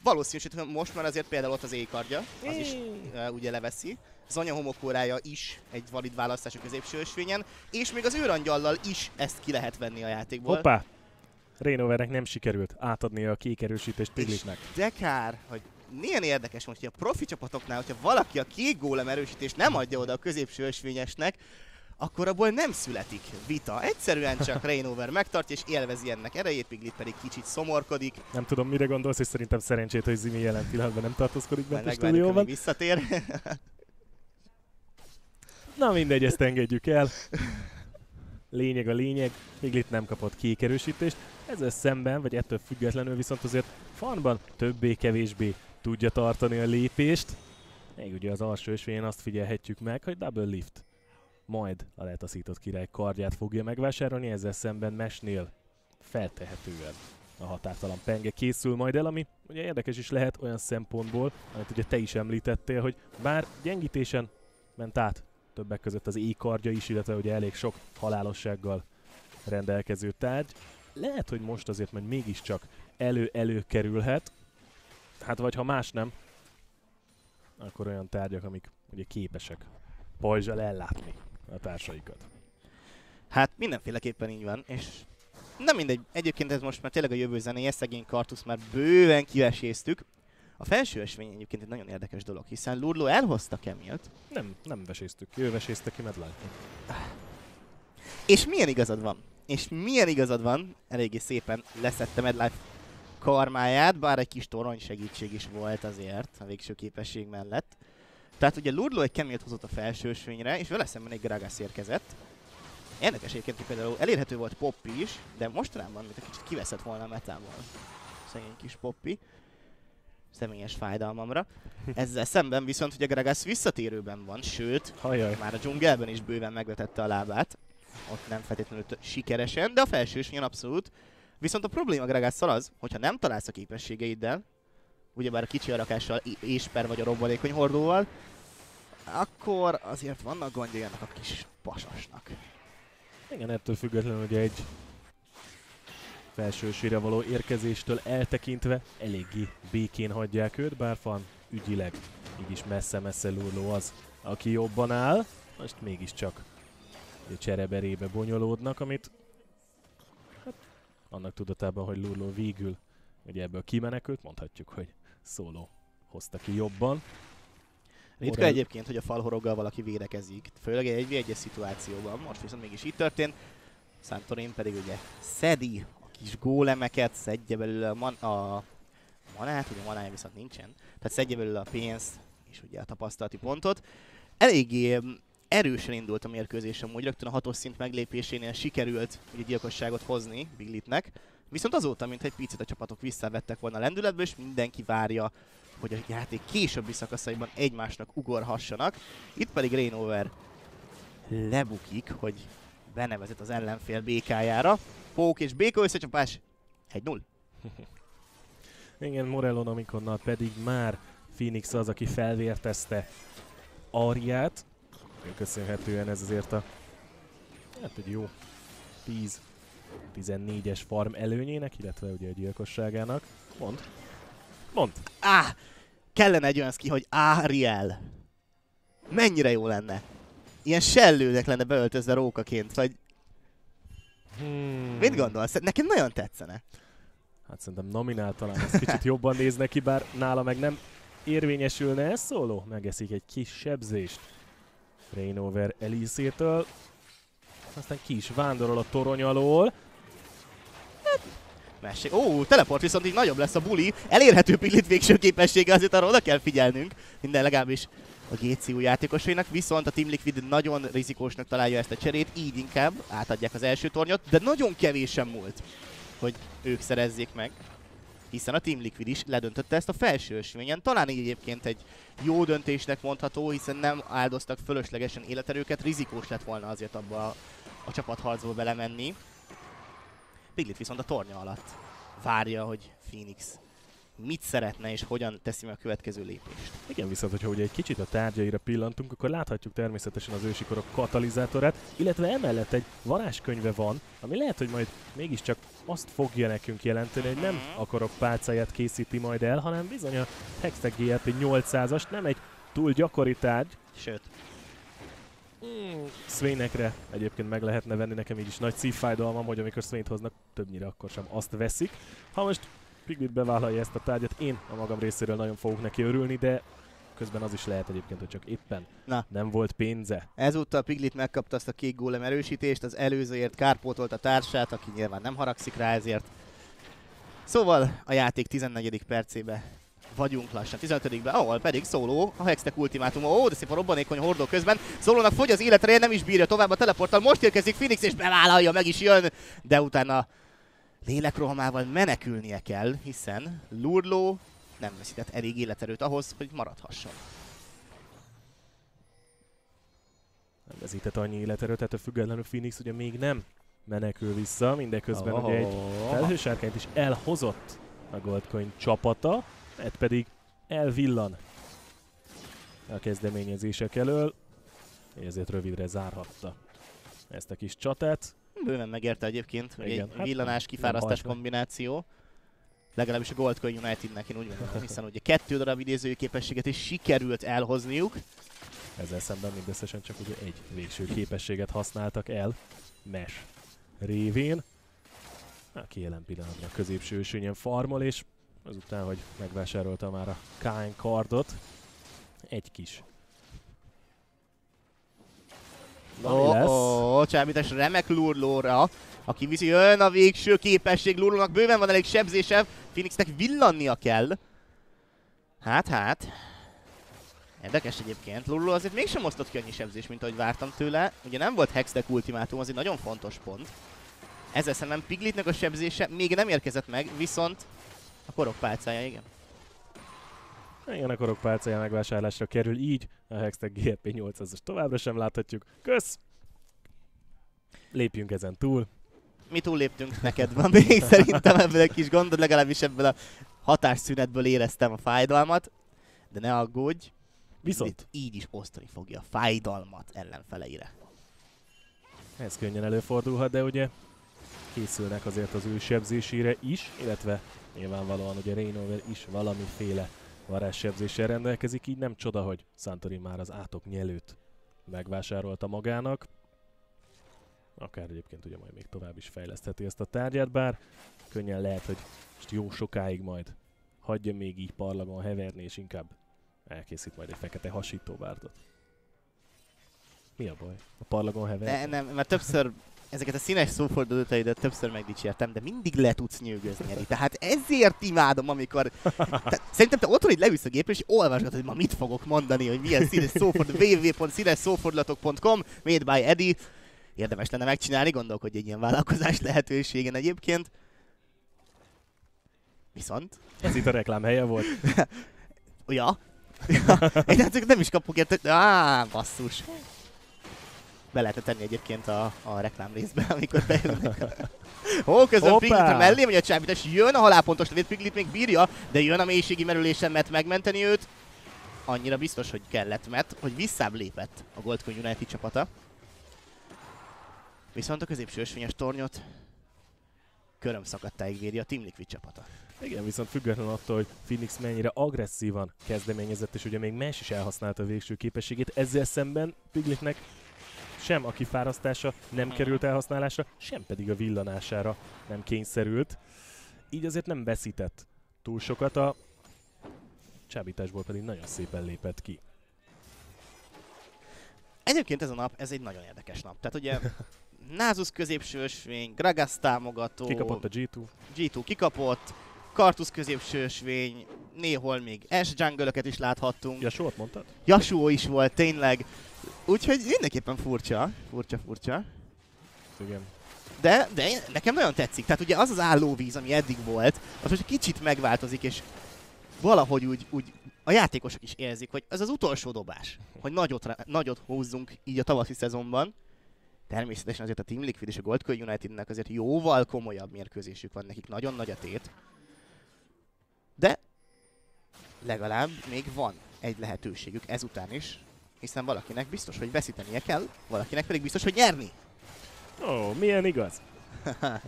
Valószínűsítően most már azért például ott az éjkardja, az is uh, ugye leveszi. Zanya homokórája is egy valid választás a középső ösvényen, és még az őrangyallal is ezt ki lehet venni a játékból. Hoppá! Rainovernek nem sikerült átadni a kék erősítést Piglisnek. De kár, hogy milyen érdekes most, hogy a profi csapatoknál, hogyha valaki a kék gólem erősítést nem adja oda a középső ösvényesnek, akkor abból nem születik vita. Egyszerűen csak <laughs> Rainover megtartja és élvezi ennek erejét, Piglit pedig kicsit szomorkodik. Nem tudom, mire gondolsz, és szerintem szerencsét, hogy Zimi jelen pillanatban nem tartózkodik bent a stúdióban. visszatér. <laughs> Na mindegy, ezt engedjük el. <laughs> Lényeg a lényeg, Piglit nem kapott kék erősítést. Ezzel szemben, vagy ettől függetlenül viszont azért farmban többé-kevésbé tudja tartani a lépést. Még ugye az alsó ösvényen azt figyelhetjük meg, hogy double lift majd a letaszított király kardját fogja megvásárolni, ezzel szemben Mesnél feltehetően a határtalan penge készül majd el, ami ugye érdekes is lehet olyan szempontból, amit ugye te is említettél, hogy bár gyengítésen ment át többek között az éjkardja is, illetve ugye elég sok halálossággal rendelkező tárgy, lehet, hogy most azért majd mégiscsak elő-elő kerülhet, hát vagy ha más nem, akkor olyan tárgyak, amik ugye képesek pajzsal ellátni a társaikat. Hát mindenféleképpen így van, és nem mindegy, egyébként ez most már tényleg a jövő zenéje, szegény Kartusz már bőven kiveséztük. A felső ösvény egyébként egy nagyon érdekes dolog, hiszen Lurló elhozta Kemilt. Nem, nem veséztük. Ő vesézte ki Medline. És milyen igazad van? És milyen igazad van? Eléggé szépen leszette Medlife karmáját, bár egy kis torony segítség is volt azért a végső képesség mellett. Tehát ugye Lurdlo egy kemilt hozott a felsősvényre, és vele szemben egy Gragas érkezett. Érdekes egyébként, hogy például elérhető volt Poppy is, de mostanában, mint egy kicsit kiveszett volna a metából. Szegény kis Poppy. Személyes fájdalmamra. Ezzel szemben viszont ugye Gragas visszatérőben van, sőt, Hajjaj. már a dzsungelben is bőven megvetette a lábát. Ott nem feltétlenül sikeresen, de a felsősvényen abszolút. Viszont a probléma Gragasszal az, hogyha nem találsz a képességeiddel, ugyebár a kicsi arakással és per vagy a robbanékony hordóval, akkor azért vannak gondjai ennek a kis pasasnak. Igen, ettől függetlenül ugye egy felsősére való érkezéstől eltekintve eléggé békén hagyják őt, bár van ügyileg így is messze-messze Lurló az, aki jobban áll. Most mégiscsak csereberébe bonyolódnak, amit hát, annak tudatában, hogy Lurló végül ugye ebből kimenekült, mondhatjuk, hogy szóló hozta ki jobban. Ritka Morel- egyébként, hogy a falhoroggal valaki védekezik, főleg egy 1 1 szituációban. Most viszont mégis így történt. Santorin pedig ugye szedi kis gólemeket, szedje belőle a, man- a manát, ugye manája viszont nincsen. Tehát szedje belőle a pénzt, és ugye a tapasztalati pontot. Eléggé em, erősen indult a mérkőzés amúgy, rögtön a hatos szint meglépésénél sikerült ugye gyilkosságot hozni Biglitnek. Viszont azóta, mint egy picit a csapatok visszavettek volna a lendületből, és mindenki várja, hogy a játék későbbi szakaszaiban egymásnak ugorhassanak. Itt pedig Rainover lebukik, hogy benevezett az ellenfél békájára. Pók és béka összecsapás 1-0. <laughs> Igen, Morellon Amikonnal pedig már Phoenix az, aki felvértezte Ariát. Köszönhetően ez azért a hát egy jó 10-14-es farm előnyének, illetve ugye a gyilkosságának. Mond. Mond. Á! Kellene egy olyan ski, hogy Ariel. Mennyire jó lenne. Ilyen sellőnek lenne beöltözve rókaként, vagy Hmm. mit gondolsz? Nekem nagyon tetszene. Hát szerintem nominál talán ez kicsit jobban néz neki, bár nála meg nem érvényesülne ez szóló. Megeszik egy kis sebzést Rainover Elisétől. Aztán ki is vándorol a torony alól. Messég. Ó, teleport viszont így nagyobb lesz a buli. Elérhető Piglit végső képessége, azért arra oda kell figyelnünk. Minden legalábbis a GCU játékosainak, viszont a Team Liquid nagyon rizikósnak találja ezt a cserét, így inkább átadják az első tornyot, de nagyon kevésen múlt, hogy ők szerezzék meg. Hiszen a Team Liquid is ledöntötte ezt a felső ösvényen. Talán így egyébként egy jó döntésnek mondható, hiszen nem áldoztak fölöslegesen életerőket, rizikós lett volna azért abba a, a csapatharcba belemenni. Piglit viszont a tornya alatt várja, hogy Phoenix mit szeretne és hogyan teszi meg a következő lépést. Igen, viszont hogyha ugye egy kicsit a tárgyaira pillantunk, akkor láthatjuk természetesen az ősikorok katalizátorát, illetve emellett egy varázskönyve van, ami lehet, hogy majd mégiscsak azt fogja nekünk jelenteni, hogy nem akarok pálcáját készíti majd el, hanem bizony a Hextech GLP 800-as nem egy túl gyakori tárgy, Sőt, Mm, Swainekre egyébként meg lehetne venni, nekem így is nagy szívfájdalmam, hogy amikor Swaint hoznak, többnyire akkor sem azt veszik. Ha most Piglet bevállalja ezt a tárgyat, én a magam részéről nagyon fogok neki örülni, de közben az is lehet egyébként, hogy csak éppen Na. nem volt pénze. ezúttal Piglit megkapta azt a kék gólem erősítést, az előzőért kárpótolt a társát, aki nyilván nem haragszik rá ezért. Szóval a játék 14. percébe vagyunk lassan. 15 ahol pedig Szóló, a Hextech ultimátum. Ó, de szép a robbanékony hordó közben. Szólónak fogy az életre, nem is bírja tovább a teleporttal. Most érkezik Phoenix és bevállalja, meg is jön. De utána lélekrohamával menekülnie kell, hiszen Lurló nem veszített elég életerőt ahhoz, hogy maradhasson. Nem vezített annyi életerőt, tehát a függetlenül Phoenix ugye még nem menekül vissza, mindeközben ugye egy felhősárkányt is elhozott a Goldcoin csapata, egy pedig elvillan a kezdeményezések elől, ezért rövidre zárhatta ezt a kis csatát. Bőven megérte egyébként, hogy egy hát villanás meg. kombináció. Legalábbis a Goldcoin Unitednek én úgy gondolom, hiszen ugye kettő darab idézői képességet is sikerült elhozniuk. Ezzel szemben mindösszesen csak ugye egy végső képességet használtak el, Mesh révén, aki jelen pillanatban a középső ösvényen farmol, és azután, hogy megvásárolta már a Kain kardot, egy kis Ó, oh, csábítás remek Lurlóra, aki viszi, jön a végső képesség, Lurlónak bőven van elég sebzése, Phoenixnek villannia kell. Hát, hát. Érdekes egyébként, Lurló azért mégsem osztott ki annyi sebzés, mint ahogy vártam tőle. Ugye nem volt Hexdeck ultimátum, az egy nagyon fontos pont. Ezzel szemben Piglitnek a sebzése még nem érkezett meg, viszont a korok pálcája, igen. Igen, a korok pálcája megvásárlásra kerül, így a Hextech GLP 800-as továbbra sem láthatjuk. Kösz! Lépjünk ezen túl. mi túlléptünk, neked van még <laughs> szerintem ebből egy kis gondod, legalábbis ebből a hatásszünetből éreztem a fájdalmat, de ne aggódj, Viszont így is osztani fogja a fájdalmat ellenfeleire. ez könnyen előfordulhat, de ugye készülnek azért az ő sebzésére is, illetve nyilvánvalóan ugye Rainover is valamiféle varázssebzéssel rendelkezik, így nem csoda, hogy Santorin már az átok nyelőt megvásárolta magának. Akár egyébként ugye majd még tovább is fejlesztheti ezt a tárgyát, bár könnyen lehet, hogy most jó sokáig majd hagyja még így parlagon heverni, és inkább elkészít majd egy fekete hasítóbártot. Mi a baj? A parlagon hever? Ne, nem, mert többször ezeket a színes szófordulótaidat többször megdicsértem, de mindig le tudsz nyűgözni, Eri. Tehát ezért imádom, amikor... Te, szerintem te otthon így leülsz a gépre, és olvasgatod, hogy ma mit fogok mondani, hogy milyen színes szóforduló, www.színeszszófordulatok.com, made by Eddie. Érdemes lenne megcsinálni, gondolkodj egy ilyen vállalkozás lehetőségen egyébként. Viszont... Ez itt a reklám helye volt. <laughs> <laughs> Ja. Én hát nem is kapok érte... Á, basszus. Be lehetne tenni egyébként a, a reklám részbe, <laughs> amikor bejönnek. Ó, közben Piglit mellé, vagy a csábítás jön, a halálpontos levét Piglit még bírja, de jön a mélységi merülésen, mert megmenteni őt. Annyira biztos, hogy kellett, mert hogy visszább lépett a Gold Coin United csapata. Viszont a középső ösvényes tornyot körömszakadtáig védi a Team Liquid csapata. Igen, viszont függetlenül attól, hogy Phoenix mennyire agresszívan kezdeményezett, és ugye még Mesh is elhasználta a végső képességét, ezzel szemben Piglitnek sem a kifárasztása nem hmm. került elhasználásra, sem pedig a villanására nem kényszerült. Így azért nem veszített túl sokat, a csábításból pedig nagyon szépen lépett ki. Egyébként ez a nap, ez egy nagyon érdekes nap. Tehát ugye <laughs> Názus középső ösvény, Gragas támogató. Kikapott a G2. G2 kikapott, Kartusz középső ösvény, néhol még S jungle is láthattunk. Yasuo-t mondtad? Yasuo is volt, tényleg. Úgyhogy mindenképpen furcsa, furcsa, furcsa. Igen. De, de én, nekem nagyon tetszik. Tehát ugye az az állóvíz, ami eddig volt, az most kicsit megváltozik, és valahogy úgy, úgy a játékosok is érzik, hogy ez az utolsó dobás, hogy nagyot, nagyot húzzunk így a tavaszi szezonban. Természetesen azért a Team Liquid és a Gold Coin Unitednek azért jóval komolyabb mérkőzésük van, nekik nagyon nagy a tét. De legalább még van egy lehetőségük ezután is, hiszen valakinek biztos, hogy veszítenie kell, valakinek pedig biztos, hogy nyerni. Ó, oh, milyen igaz! <laughs>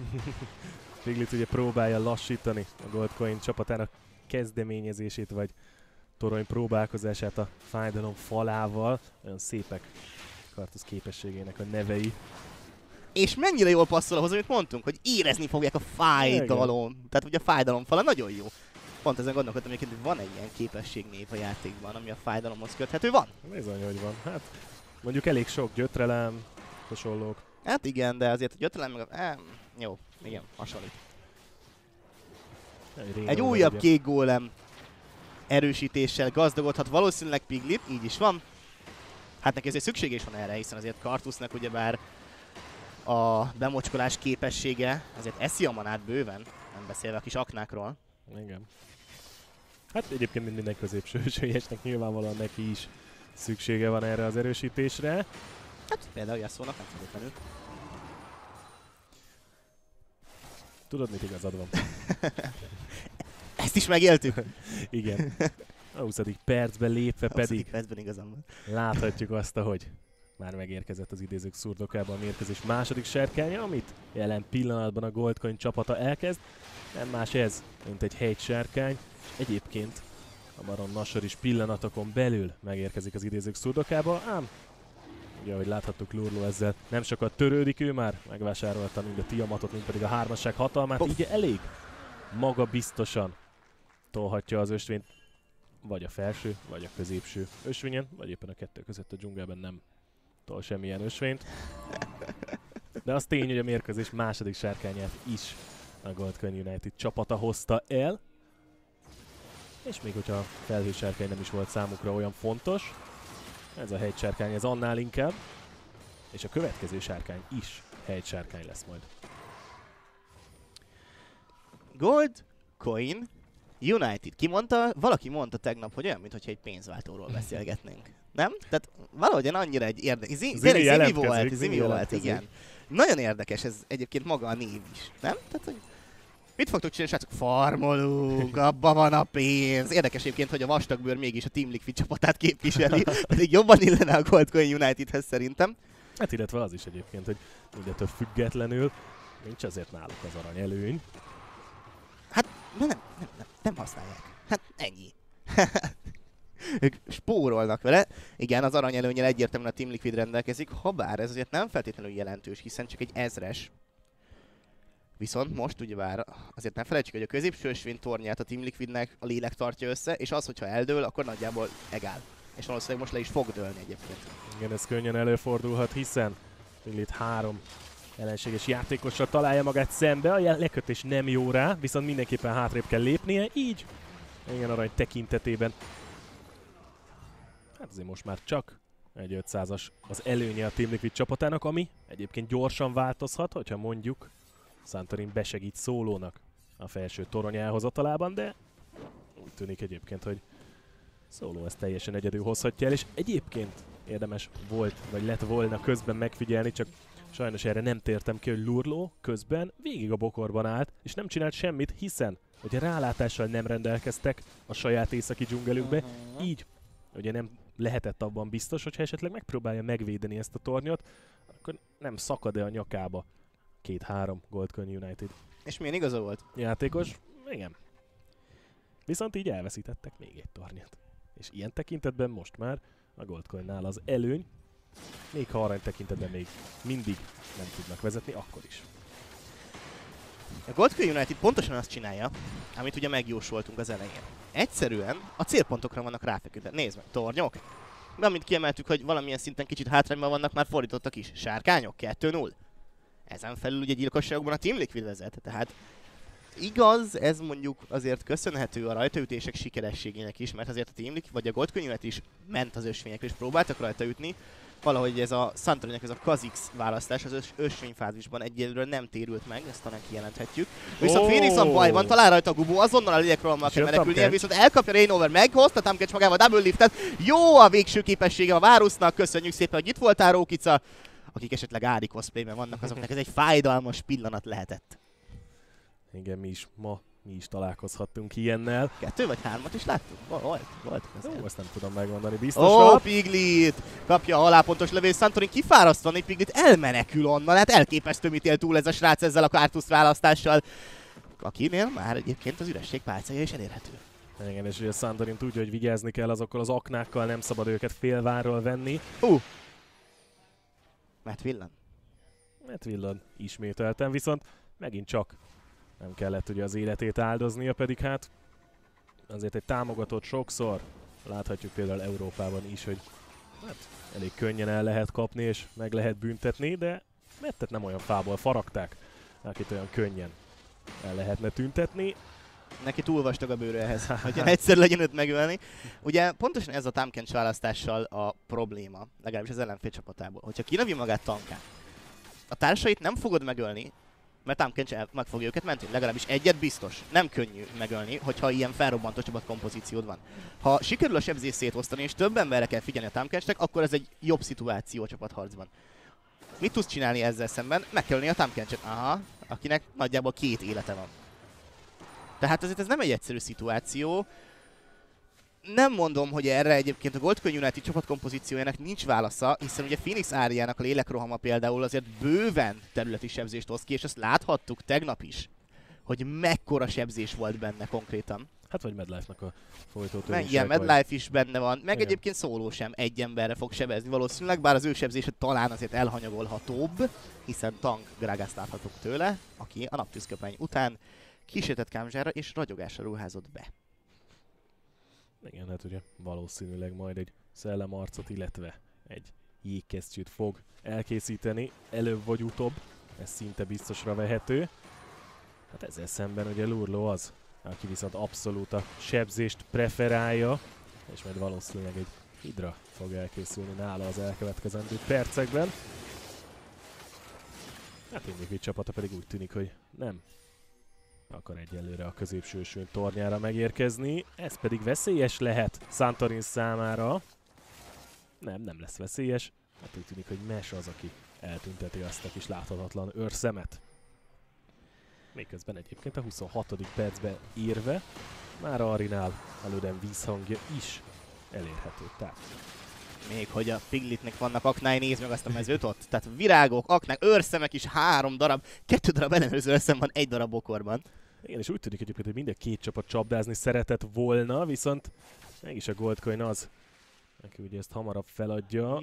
Piglit ugye próbálja lassítani a Goldcoin csapatának kezdeményezését, vagy torony próbálkozását a fájdalom falával. Nagyon szépek Kartusz képességének a nevei. És mennyire jól passzol ahhoz, amit mondtunk, hogy érezni fogják a fájdalom. Igen. Tehát ugye a fájdalom fala nagyon jó. Pont ezen gondolkodtam hogy van egy ilyen képességnév a játékban, ami a fájdalomhoz köthető. Van? Bizony, hogy van. Hát mondjuk elég sok gyötrelem, hasonlók. Hát igen, de azért a gyötrelem meg a... Eh, jó, igen, hasonlít. Egy, egy újabb kék gólem erősítéssel gazdagodhat valószínűleg Piglit, így is van. Hát neki ezért szüksége is van erre, hiszen azért Kartusznak ugyebár a bemocskolás képessége azért eszi a manát bőven, nem beszélve a kis aknákról. Igen. Hát egyébként mind minden középső sőjesnek nyilvánvalóan neki is szüksége van erre az erősítésre. Hát például Jasszónak nem feltétlenül. Tudod, mit igazad van? <laughs> Ezt is megéltük? <laughs> Igen. A 20. percben lépve a 20. pedig percben igazam van. láthatjuk azt, hogy már megérkezett az idézők szurdokában a mérkőzés második serkánya, amit jelen pillanatban a Goldcoin csapata elkezd. Nem más ez, mint egy hely sárkány. Egyébként a Baron Nasor is pillanatokon belül megérkezik az idézők szurdokába, ám ugye ahogy láthattuk Lurló ezzel nem sokat törődik, ő már megvásárolta mind a Tiamatot, mind pedig a hármasság hatalmát, oh. így elég maga biztosan tolhatja az ösvényt vagy a felső, vagy a középső ösvényen, vagy éppen a kettő között a dzsungelben nem tol semmilyen ösvényt. De az tény, hogy a mérkőzés második sárkányát is a Gold Coin United csapata hozta el. És még hogyha a felhősárkány nem is volt számukra olyan fontos, ez a hegysárkány ez annál inkább. És a következő sárkány is hegysárkány lesz majd. Gold Coin United. Ki mondta? Valaki mondta tegnap, hogy olyan, mintha egy pénzváltóról beszélgetnénk. Nem? Tehát valahogy annyira egy érdekes. Zimi, zimi, zimi volt, zimi volt, igen. Nagyon érdekes ez egyébként maga a név is, nem? Tehát, hogy Mit fogtok csinálni, srácok? Farmolunk, abba van a pénz. Érdekes egyébként, hogy a vastagbőr mégis a Team Liquid csapatát képviseli, <laughs> pedig jobban illene a Gold Coin Unitedhez szerintem. Hát illetve az is egyébként, hogy mindentől függetlenül Nincs azért náluk az arany előny. Hát nem, nem, nem, nem, használják. Hát ennyi. <laughs> ők spórolnak vele. Igen, az arany előnyel egyértelműen a Team Liquid rendelkezik, ha bár ez azért nem feltétlenül jelentős, hiszen csak egy ezres. Viszont most ugyebár azért ne felejtsük, hogy a középső tornyát a Team Liquidnek a lélek tartja össze, és az, hogyha eldől, akkor nagyjából egál. És valószínűleg most le is fog dőlni egyébként. Igen, ez könnyen előfordulhat, hiszen itt három ellenséges játékosra találja magát szembe, a lekötés nem jó rá, viszont mindenképpen hátrébb kell lépnie, így igen arany tekintetében Hát azért most már csak egy 500-as az előnye a Team Liquid csapatának, ami egyébként gyorsan változhat, hogyha mondjuk Santorin besegít szólónak a felső torony elhozatalában, de úgy tűnik egyébként, hogy szóló ezt teljesen egyedül hozhatja el, és egyébként érdemes volt, vagy lett volna közben megfigyelni, csak sajnos erre nem tértem ki, hogy Lurló közben végig a bokorban állt, és nem csinált semmit, hiszen hogy rálátással nem rendelkeztek a saját északi dzsungelükbe, így ugye nem lehetett abban biztos, hogyha esetleg megpróbálja megvédeni ezt a tornyot, akkor nem szakad-e a nyakába két-három Goldcoin United. És milyen igaza volt? Játékos? Igen. Viszont így elveszítettek még egy tornyot. És ilyen tekintetben most már a Goldcoinnál az előny, még ha arany tekintetben még mindig nem tudnak vezetni, akkor is. A Goldcoin United pontosan azt csinálja, amit ugye megjósoltunk az elején egyszerűen a célpontokra vannak ráfeküdve. Nézd meg, tornyok. De amint kiemeltük, hogy valamilyen szinten kicsit hátrányban vannak, már fordítottak is. Sárkányok, 2-0. Ezen felül ugye gyilkosságokban a Team Liquid vezet, tehát igaz, ez mondjuk azért köszönhető a rajtaütések sikerességének is, mert azért a Team Liquid vagy a Gold is ment az ösvényekre, és próbáltak rajta ütni, valahogy ez a Santorinek ez a Kazix választás az ösvényfázisban egyelőre nem térült meg, ezt talán kijelenthetjük. Viszont oh. Phoenix a bajban, talál rajta a Gubó, azonnal a lélekrohammal kell menekülnie, viszont elkapja Rainover, meghozta Tamkecs magával double liftet. Jó a végső képessége a Várusnak, köszönjük szépen, hogy itt voltál Rókica. Akik esetleg Ári cosplayben vannak, azoknak ez egy fájdalmas pillanat lehetett. Igen, mi is ma mi is találkozhattunk ilyennel. Kettő vagy hármat is láttuk? Volt, volt. Ó, ezt nem tudom megmondani biztosan. Ó, Piglit! Kapja a halálpontos lövés, Santorin kifárasztani, Piglit elmenekül onnan. Hát elképesztő, mit él túl ez a srác ezzel a Kartusz választással. Akinél már egyébként az üresség pálcája is elérhető. Igen, és ugye Santorin tudja, hogy vigyázni kell azokkal az aknákkal, nem szabad őket félvárról venni. Uh! Mert villan. Mert villan ismételten, viszont megint csak nem kellett ugye az életét áldoznia, pedig hát azért egy támogatott sokszor láthatjuk például Európában is, hogy hát elég könnyen el lehet kapni és meg lehet büntetni, de Mettet nem olyan fából faragták, akit olyan könnyen el lehetne tüntetni. Neki túl vastag a bőre ehhez, <laughs> hogy egyszer legyen őt megölni. Ugye pontosan ez a Tamkencs választással a probléma, legalábbis az ellenfél csapatából. Hogyha kinövi magát tankán, a társait nem fogod megölni, mert Tamkencs meg fogja őket menteni. Legalábbis egyet biztos. Nem könnyű megölni, hogyha ilyen felrobbantó csapat kompozíciód van. Ha sikerül a sebzést szétosztani, és több emberre kell figyelni a Tamkencsnek, akkor ez egy jobb szituáció a csapatharcban. Mit tudsz csinálni ezzel szemben? Meg kell a Tamkencset. Aha, akinek nagyjából két élete van. Tehát azért ez nem egy egyszerű szituáció nem mondom, hogy erre egyébként a Goldcoin United csapatkompozíciójának nincs válasza, hiszen ugye Phoenix Áriának a lélekrohama például azért bőven területi sebzést hoz ki, és ezt láthattuk tegnap is, hogy mekkora sebzés volt benne konkrétan. Hát vagy Medlife-nak a folytató. Meg, igen, Medlife vagy... is benne van, meg igen. egyébként szóló sem egy emberre fog sebezni valószínűleg, bár az ő sebzése talán azért elhanyagolhatóbb, hiszen Tank Gragaszt láthatok tőle, aki a naptűzköpeny után kísértett kámzsára és ragyogásra ruházott be. Igen, hát ugye valószínűleg majd egy szellemarcot, illetve egy jégkesztyűt fog elkészíteni, előbb vagy utóbb, ez szinte biztosra vehető. Hát ezzel szemben ugye Lurló az, aki viszont abszolút a sebzést preferálja, és majd valószínűleg egy hidra fog elkészülni nála az elkövetkezendő percekben. Hát Indikvit csapata pedig úgy tűnik, hogy nem akar egyelőre a középsőső tornyára megérkezni. Ez pedig veszélyes lehet Santorin számára. Nem, nem lesz veszélyes. Hát úgy tűnik, hogy Mes az, aki eltünteti azt a kis láthatatlan őrszemet. Miközben egyébként a 26. percben írve már Arinál elődem vízhangja is elérhető. Tehát még hogy a Piglitnek vannak aknái, nézd meg azt a mezőt ott. Tehát virágok, aknák, őrszemek is három darab, kettő darab ellenőrző őrszem van egy darab bokorban. Igen, és úgy tűnik egyébként, hogy minden két csapat csapdázni szeretett volna, viszont mégis a Goldcoin az, aki ugye ezt hamarabb feladja,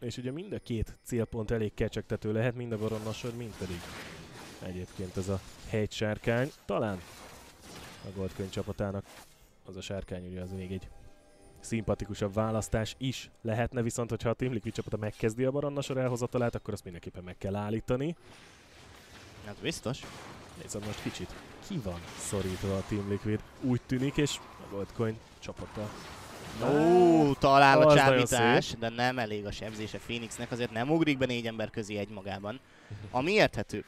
és ugye mind a két célpont elég kecsegtető lehet, mind a Varonnasod, mind pedig egyébként ez a hegysárkány. Talán a Goldcoin csapatának az a sárkány ugye az még egy szimpatikusabb választás is lehetne, viszont hogyha a Team Liquid csapata megkezdi a Barannasor elhozatalát, akkor azt mindenképpen meg kell állítani. Ez biztos. Nézzem most kicsit. Ki van szorítva a Team Liquid? Úgy tűnik, és a Goldcoin csapata. Ó, talál a csábítás, de nem elég a sebzése Phoenixnek, azért nem ugrik be négy ember közé egymagában. Ami érthető.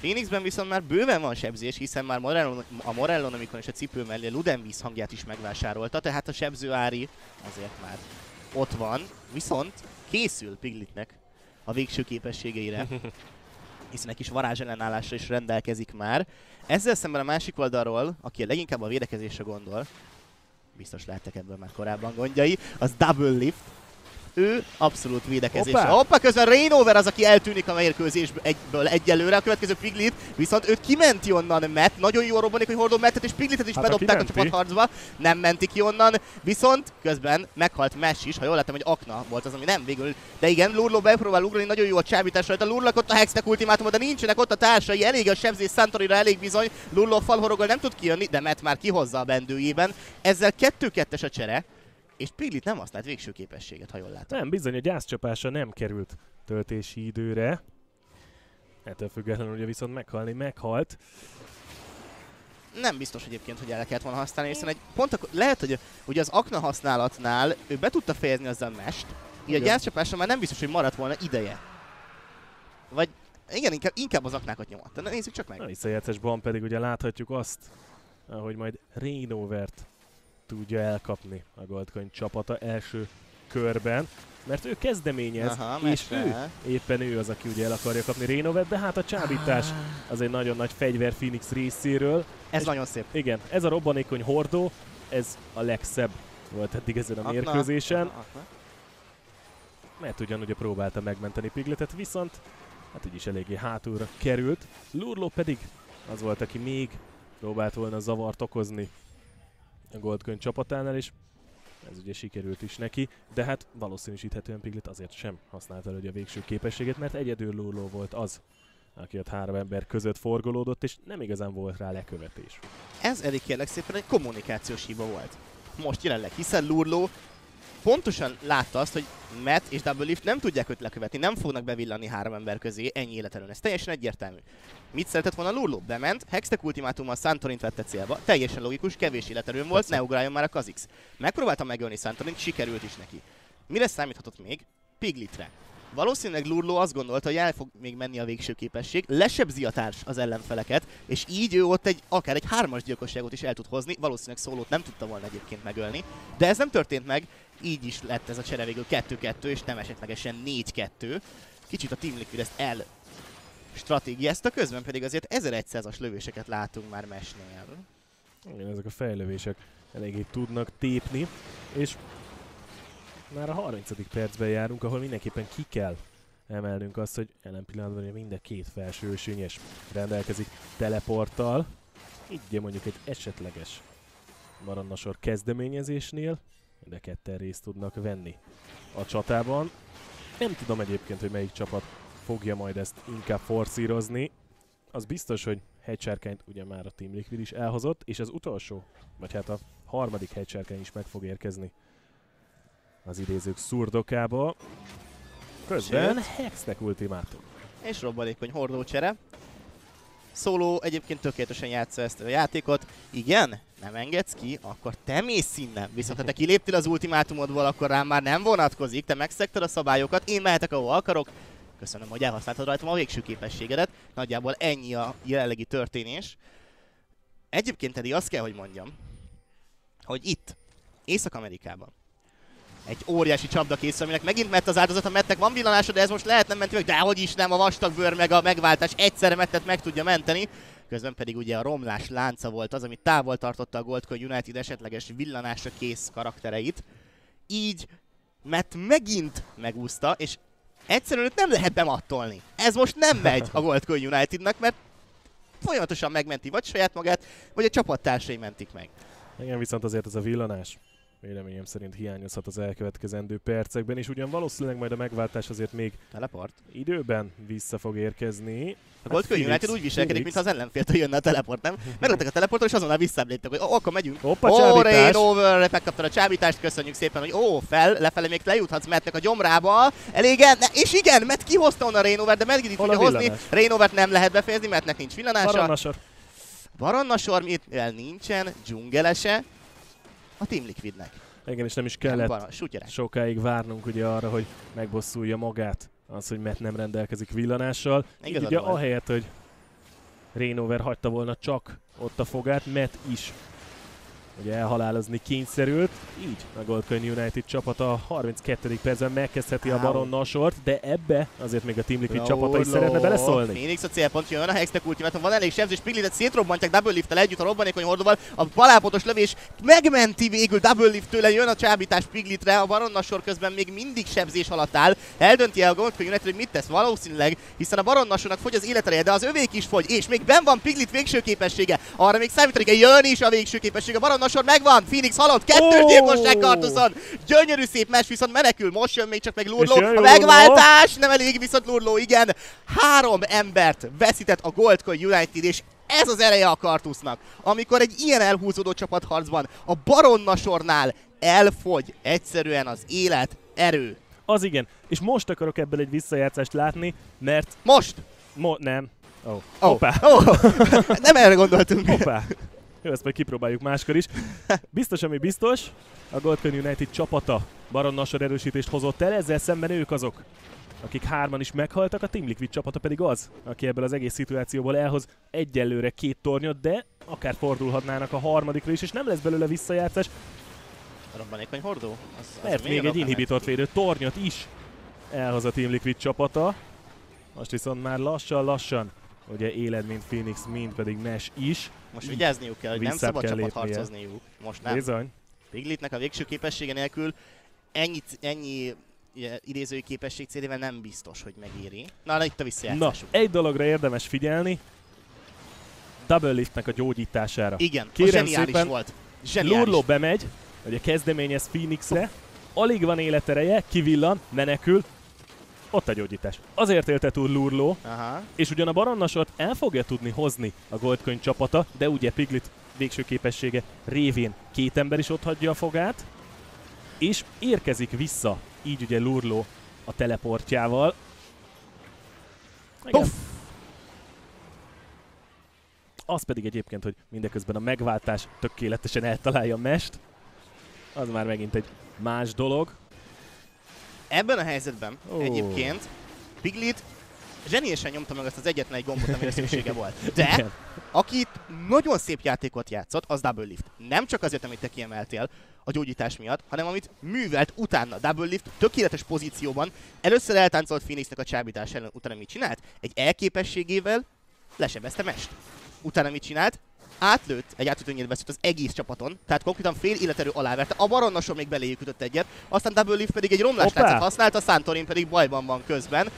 Phoenixben viszont már bőven van sebzés, hiszen már Morello, a Morello amikor és a cipő mellé Ludenvíz hangját is megvásárolta, tehát a sebző Ári azért már ott van, viszont készül Piglitnek a végső képességeire, <laughs> hiszen egy kis varázsellenállásra is rendelkezik már. Ezzel szemben a másik oldalról, aki a leginkább a védekezésre gondol, biztos láttak ebből már korábban gondjai, az Double Lift. Ő abszolút védekezés. Hoppá! Hoppá, közben Rainover az, aki eltűnik a mérkőzésből egyből egyelőre. A következő Piglit, viszont őt kimenti onnan Matt. Nagyon jó robbanik, hogy hordó Mattet és Piglitet is Hát, bedobták a menti. csapatharcba. Nem menti ki onnan, viszont közben meghalt Mesh is, ha jól láttam, hogy Akna volt az, ami nem végül. De igen, Lurlo bepróbál ugrani, nagyon jó a csábítás rajta. Lurlak ott a Hexnek ultimátuma, de nincsenek ott a társai. Elég a sebzés Santorira, elég bizony. Lurlo falhoroggal nem tud kijönni, de Matt már kihozza a bendőjében. Ezzel 2-2-es a csere. És Piglit nem használt végső képességet, ha jól látom. Nem, bizony a gyászcsapása nem került töltési időre. Ettől függetlenül ugye viszont meghalni meghalt. nem biztos egyébként, hogy el kellett volna használni, hiszen egy pont akkor, lehet, hogy ugye az akna használatnál ő be tudta fejezni azzal mest, így a gyászcsapásra már nem biztos, hogy maradt volna ideje. Vagy igen, inkább, inkább az aknákat nyomatta. Na nézzük csak meg. A visszajátszásban pedig ugye láthatjuk azt, ahogy majd Rainovert tudja elkapni a Goldcoin csapata első körben, mert ő kezdeményez, Aha, és ő, éppen ő az, aki ugye el akarja kapni Rainovert, de hát a csábítás az egy nagyon nagy fegyver Phoenix részéről. Ez és- nagyon szép. Igen, ez a robbanékony hordó, ez a legszebb volt eddig ezen a Akna, mérkőzésen. akna. mert ugyan ugye próbálta megmenteni Pigletet, viszont hát így is eléggé hátulra került. Lurló pedig az volt, aki még próbált volna zavart okozni a Goldcoin csapatánál, és ez ugye sikerült is neki, de hát valószínűsíthetően Piglet azért sem használta elő a végső képességet, mert egyedül Lurló volt az, aki ott három ember között forgolódott, és nem igazán volt rá lekövetés. Ez eddig kérlek szépen egy kommunikációs hiba volt. Most jelenleg, hiszen Lurló pontosan látta azt, hogy Matt és Double Lift nem tudják őt lekövetni, nem fognak bevillani három ember közé ennyi életerőn. Ez teljesen egyértelmű. Mit szeretett volna Lurló? Bement, Hextech ultimátummal Santorint vette célba, teljesen logikus, kevés életerőn volt, ne ugráljon már a Kazix. Megpróbálta megölni Santorint, sikerült is neki. Mire számíthatott még? Piglitre. Valószínűleg Lurló azt gondolta, hogy el fog még menni a végső képesség, lesebzi a társ az ellenfeleket, és így ő ott egy, akár egy hármas gyilkosságot is el tud hozni, valószínűleg szólót nem tudta volna egyébként megölni, de ez nem történt meg, így is lett ez a csere végül 2-2, és nem esetlegesen 4-2. Kicsit a Team Liquid ezt el stratégiázta, közben pedig azért 1100-as lövéseket látunk már mesnél. Igen, ezek a fejlővések eléggé tudnak tépni, és már a 30. percben járunk, ahol mindenképpen ki kell emelnünk azt, hogy jelen pillanatban mind a két felső ősényes rendelkezik teleporttal. Így mondjuk egy esetleges marannasor kezdeményezésnél mind a ketten részt tudnak venni a csatában. Nem tudom egyébként, hogy melyik csapat fogja majd ezt inkább forszírozni. Az biztos, hogy hegysárkányt ugye már a Team Liquid is elhozott, és az utolsó, vagy hát a harmadik hegysárkány is meg fog érkezni az idézők szurdokába. Közben. Hexnek ultimátum. És robbanékony hordócsere. Szóló egyébként tökéletesen játsza ezt a játékot. Igen, nem engedsz ki, akkor te mész innen. Viszont ha te kiléptél az ultimátumodból, akkor rám már nem vonatkozik, te megszegted a szabályokat, én mehetek ahol akarok. Köszönöm, hogy elhasználtad rajtam a végső képességedet. Nagyjából ennyi a jelenlegi történés. Egyébként pedig azt kell, hogy mondjam, hogy itt, Észak-Amerikában, egy óriási csapda készül, aminek megint Mett az áldozata, Mettnek van villanása, de ez most lehet nem menti meg, de hogy is nem, a vastag bőr meg a megváltás egyszerre Mettet meg tudja menteni. Közben pedig ugye a romlás lánca volt az, ami távol tartotta a Goldcoin United esetleges villanásra kész karaktereit. Így mert megint megúszta, és egyszerűen őt nem lehet bemattolni. Ez most nem megy a Gold Coin Unitednak, mert folyamatosan megmenti vagy saját magát, vagy a csapattársai mentik meg. Igen, viszont azért ez a villanás véleményem szerint hiányozhat az elkövetkezendő percekben, és ugyan valószínűleg majd a megváltás azért még Teleport. időben vissza fog érkezni. A Gold Coin United úgy viselkedik, mintha az ellenféltől jönne a teleport, nem? <laughs> Meglöttek a teleportól, és azonnal visszaemlítettek, hogy ó, akkor megyünk. Hoppa, Ó! Rain over, megkaptad a csábítást, köszönjük szépen, hogy ó, fel, lefelé még lejuthatsz Mettnek a gyomrába. Elégen, ne, és igen, Matt kihozta onnan Rain over, de meg itt tudja a hozni. Rain over nem lehet befejezni, Mettnek nincs villanása. Baronnasor. Baronnasor mivel nincsen, dzsungelese a Team Liquidnek. Igen, és nem is Nem kellett baron, sutyerek. sokáig várnunk ugye arra, hogy megbosszulja magát az, hogy Matt nem rendelkezik villanással. Így ugye ahelyett, hogy Rainover hagyta volna csak ott a fogát, Matt is ugye elhalálozni kényszerült. Így a Gold Coin United csapata a 32. percben megkezdheti a Áú. Baronnal sort, de ebbe azért még a Team Liquid csapata is szeretne beleszólni. Phoenix a célpont jön, a Hextech ultimate van elég sebzés, Piglitet szétrobbantják double lift együtt a robbanékony hordóval, a balápotos lövés megmenti végül double lift tőle, jön a csábítás Piglitre, a Baronna sor közben még mindig sebzés alatt áll, eldönti el a Gold Coin United, hogy mit tesz valószínűleg, hiszen a Baronna sornak fogy az életereje, de az övék is fogy, és még ben van Piglit végső képessége, arra még számítani kell, jön is a végső képessége, a Baronna sor megvan, Phoenix halott, kettős Ó! gyilkosság Kartuszon, gyönyörű szép mes, viszont menekül, most jön még csak meg Lurló, a megváltás, nem elég, viszont Lurló igen, három embert veszített a Gold Coin United, és ez az ereje a Kartusznak, amikor egy ilyen elhúzódó csapatharcban a Baronna sornál elfogy egyszerűen az élet, erő. Az igen. És most akarok ebből egy visszajátszást látni, mert Most! mo- nem. Oh. Ó, hoppá. ó, nem erre gondoltunk. Hoppá! Jó, ezt majd kipróbáljuk máskor is. Biztos, ami biztos, a Gold Coin United csapata Baron Nashor erősítést hozott el, ezzel szemben ők azok, akik hárman is meghaltak, a Team Liquid csapata pedig az, aki ebből az egész szituációból elhoz egyelőre két tornyot, de akár fordulhatnának a harmadikra is, és nem lesz belőle visszajátszás, Robbanékony hordó? Az, az mert még egy inhibitort védő tornyot is elhoz a Team Liquid csapata. Most viszont már lassan-lassan, ugye éled, mint Phoenix, mind pedig Mesh is. Most vigyázniuk kell, hogy nem szabad kell csapat harcozniuk. Most nem. Bizony. Piglitnek a végső képessége nélkül ennyi, ennyi idézői képesség célével nem biztos, hogy megéri. Na, na itt a Na, visszajátszásuk. egy dologra érdemes figyelni. Double liftnek a gyógyítására. Igen, Kérem zseniális szépen, volt. Zseniális. Lurló bemegy, ugye kezdeményez Phoenixre, alig van életereje, kivillan, menekül, ott a gyógyítás. Azért élte túl Lurló, Aha. és ugyan a baronnasort el fogja tudni hozni a Goldcoin csapata, de ugye Piglit végső képessége révén két ember is ott hagyja a fogát, és érkezik vissza, így ugye Lurló a teleportjával. Igen. Puff! Az pedig egyébként, hogy mindeközben a megváltás tökéletesen eltalálja a mest, az már megint egy más dolog. Ebben a helyzetben Ó. egyébként Piglit zseniesen nyomta meg azt az egyetlen egy gombot, amire szüksége volt. De aki itt nagyon szép játékot játszott, az Double Lift. Nem csak azért, amit te kiemeltél a gyógyítás miatt, hanem amit művelt utána. Double Lift tökéletes pozícióban. Először eltáncolt Phoenixnek a csábítás ellen, utána mit csinált? Egy elképességével lesebezte Mest. Utána mit csinált? Átlőtt egy átütőnyét beszélt az egész csapaton, tehát konkrétan fél életerő aláverte, a baronnason még beléjük ütött egyet, aztán Double Lift pedig egy romlásláncot használt, a Santorin pedig bajban van közben.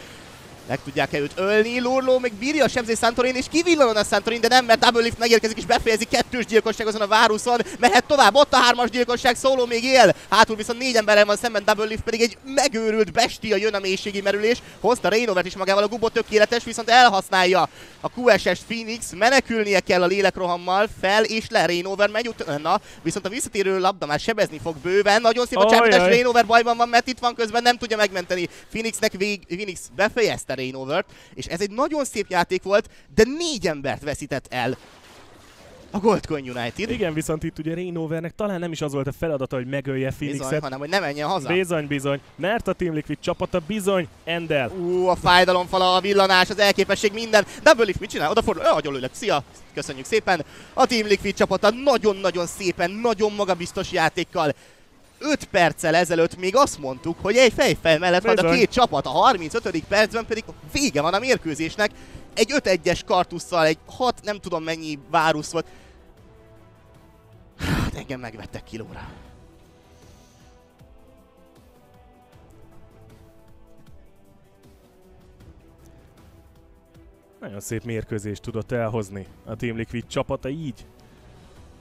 Meg tudják-e őt ölni? Lurló még bírja a sebzés Santorin, és kivillanon a Santorin, de nem, mert Double Lift megérkezik és befejezi kettős gyilkosság azon a váruszon. Mehet tovább, ott a hármas gyilkosság, szóló még él. Hátul viszont négy emberrel van szemben, Double Lift pedig egy megőrült bestia jön a mélységi merülés. Hozta Rainovert is magával, a gubó tökéletes, viszont elhasználja a QSS Phoenix. Menekülnie kell a lélekrohammal, fel és le Rainover megy utána, viszont a visszatérő labda már sebezni fog bőven. Nagyon szép a Ajaj. csábítás, Rainover bajban van, mert itt van közben, nem tudja megmenteni. Phoenixnek vég, Phoenix befejezte Rainovert, és ez egy nagyon szép játék volt, de négy embert veszített el a Gold Coin United. Igen, viszont itt ugye Rainovernek talán nem is az volt a feladata, hogy megölje Bizony, Phoenixet. hanem hogy ne menjen haza. Bizony, bizony. Mert a Team Liquid csapata bizony Endel. Ú, a fájdalomfala, a villanás, az elképesség, minden. Double Lift mit csinál? Odafordul, nagyon lőlek. Szia! Köszönjük szépen. A Team Liquid csapata nagyon-nagyon szépen, nagyon magabiztos játékkal 5 perccel ezelőtt még azt mondtuk, hogy egy fejfej mellett Bizony. van a két csapat, a 35. percben pedig vége van a mérkőzésnek, egy 5-1-es kartusszal, egy 6 nem tudom mennyi várusz volt. Hát engem megvettek kilóra. Nagyon szép mérkőzést tudott elhozni a Team Liquid csapata így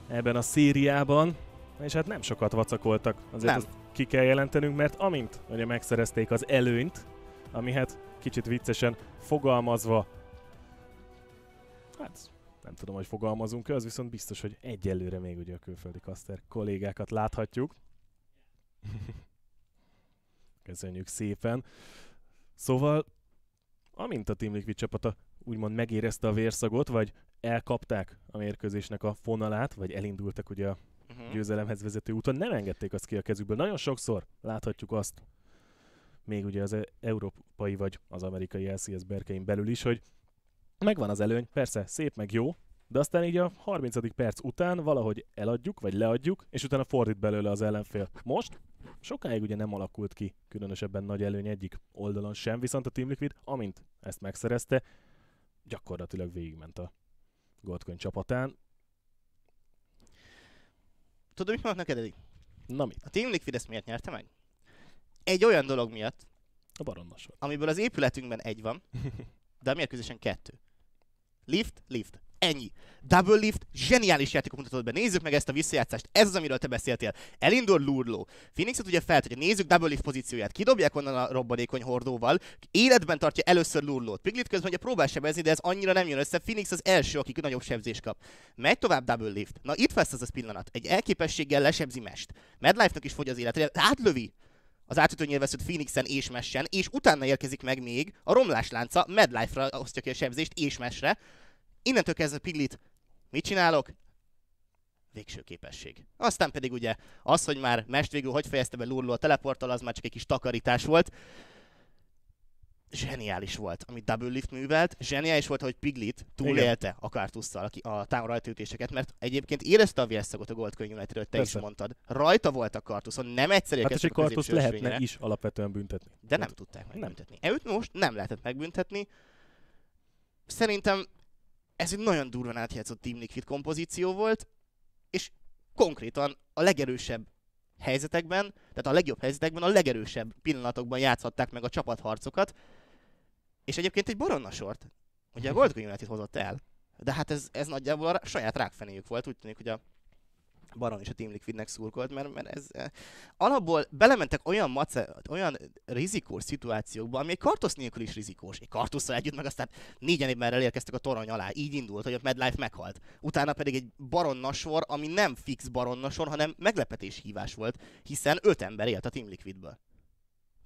ebben a szériában és hát nem sokat vacakoltak, azért Nem. azt ki kell jelentenünk, mert amint ugye megszerezték az előnyt, ami hát kicsit viccesen fogalmazva, hát nem tudom, hogy fogalmazunk az viszont biztos, hogy egyelőre még ugye a külföldi kaszter kollégákat láthatjuk. <laughs> Köszönjük szépen. Szóval, amint a Team Liquid csapata úgymond megérezte a vérszagot, vagy elkapták a mérkőzésnek a fonalát, vagy elindultak ugye a Uh-huh. győzelemhez vezető úton, nem engedték azt ki a kezükből. Nagyon sokszor láthatjuk azt, még ugye az e- európai vagy az amerikai LCS berkein belül is, hogy megvan az előny, persze szép meg jó, de aztán így a 30. perc után valahogy eladjuk, vagy leadjuk, és utána fordít belőle az ellenfél. Most sokáig ugye nem alakult ki különösebben nagy előny egyik oldalon sem, viszont a Team Liquid, amint ezt megszerezte, gyakorlatilag végigment a Goldcoin csapatán. Tudod, mit mondok neked, Eddie? Na mit? A Team Liquid ezt miért nyerte meg? Egy olyan dolog miatt, A baronnos volt. amiből az épületünkben egy van, <laughs> de a mérkőzésen kettő. Lift, lift. Ennyi. Double lift, zseniális játékot mutatott be. Nézzük meg ezt a visszajátszást. Ez az, amiről te beszéltél. Elindul Lurló. Phoenixet ugye feltudja. Nézzük double lift pozícióját. Kidobják onnan a robbanékony hordóval. Életben tartja először Lurlót. Piglit közben ugye próbál sebezni, de ez annyira nem jön össze. Phoenix az első, aki nagyobb sebzést kap. Megy tovább double lift. Na itt lesz az a pillanat. Egy elképességgel lesebzi mest. Medlife-nak is fogy az élet. Átlövi az átütő nyilvesszőt Phoenixen és messen, és utána érkezik meg még a romláslánca, Medlife-ra osztja ki a sebzést és mesre. Innentől kezdve Piglit, mit csinálok? Végső képesség. Aztán pedig ugye az, hogy már mest végül hogy fejezte be Lurló a teleporttal, az már csak egy kis takarítás volt. Zseniális volt, amit Double Lift művelt. Zseniális volt, hogy Piglit túlélte a Kartusszal a támor rajtaütéseket, mert egyébként érezte a vérszagot a Gold Coin United, te Persze. is mondtad. Rajta volt a Kartuszon, nem egyszer Hát egy középső lehetne ösvényre. is alapvetően büntetni. De nem Hát, tudták nem. megbüntetni. Őt most nem lehetett megbüntetni. Szerintem ez egy nagyon durván átjátszott Team Liquid kompozíció volt, és konkrétan a legerősebb helyzetekben, tehát a legjobb helyzetekben, a legerősebb pillanatokban játszhatták meg a csapatharcokat, és egyébként egy boronnasort, ugye a Gold Coin United hozott el, de hát ez, ez nagyjából a saját rákfenéjük volt, úgy tűnik, hogy a Baron és a Team Liquidnek szurkolt, mert, mert ez eh, alapból belementek olyan, mace, olyan rizikós szituációkba, ami egy kartosz nélkül is rizikós. Egy kartusszal együtt, meg aztán négyen évvel elérkeztek a torony alá. Így indult, hogy a Medlife meghalt. Utána pedig egy baronnasor, ami nem fix baronnasor, hanem meglepetés hívás volt, hiszen öt ember élt a Team Liquidből.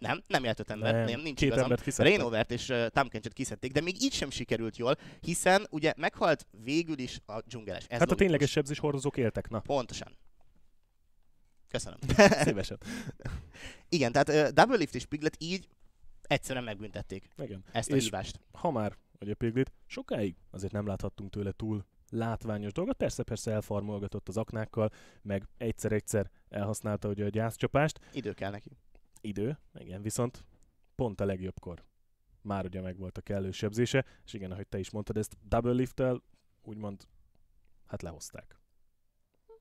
Nem, nem élt öt ember, nem, nem nincs két igazam. Rainovert és uh, Tamkencset kiszedték, de még így sem sikerült jól, hiszen ugye meghalt végül is a dzsungeles. Ez Hát a logikus. tényleges sebzés hordozók éltek, na. Pontosan. Köszönöm. <laughs> Szívesen. Igen, tehát uh, Double Lift és Piglet így egyszerűen megbüntették Igen. ezt a És hívást. ha már, hogy a Piglet, sokáig azért nem láthattunk tőle túl látványos dolgot. Persze, persze elfarmolgatott az aknákkal, meg egyszer-egyszer elhasználta ugye a gyászcsapást. Idő kell neki. Idő, igen, viszont pont a legjobbkor már ugye megvolt a kellő sebzése, és igen, ahogy te is mondtad, ezt double lifttel úgymond hát lehozták.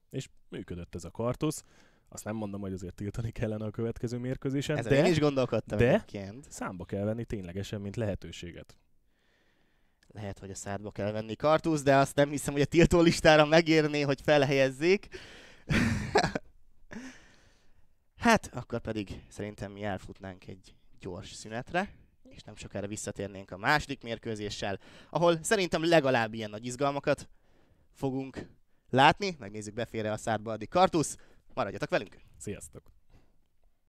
És működött ez a kartusz. Azt nem mondom, hogy azért tiltani kellene a következő mérkőzésen, Ezen de én is gondolkodtam de- egyébként. számba kell venni ténylegesen, mint lehetőséget. Lehet, hogy a szádba kell venni kartusz, de azt nem hiszem, hogy a tiltó listára megérné, hogy felhelyezzék. <laughs> hát, akkor pedig szerintem mi elfutnánk egy gyors szünetre, és nem sokára visszatérnénk a második mérkőzéssel, ahol szerintem legalább ilyen nagy izgalmakat fogunk látni. Megnézzük befére a szádba addig kartusz. Maradjatok velünk! Sziasztok!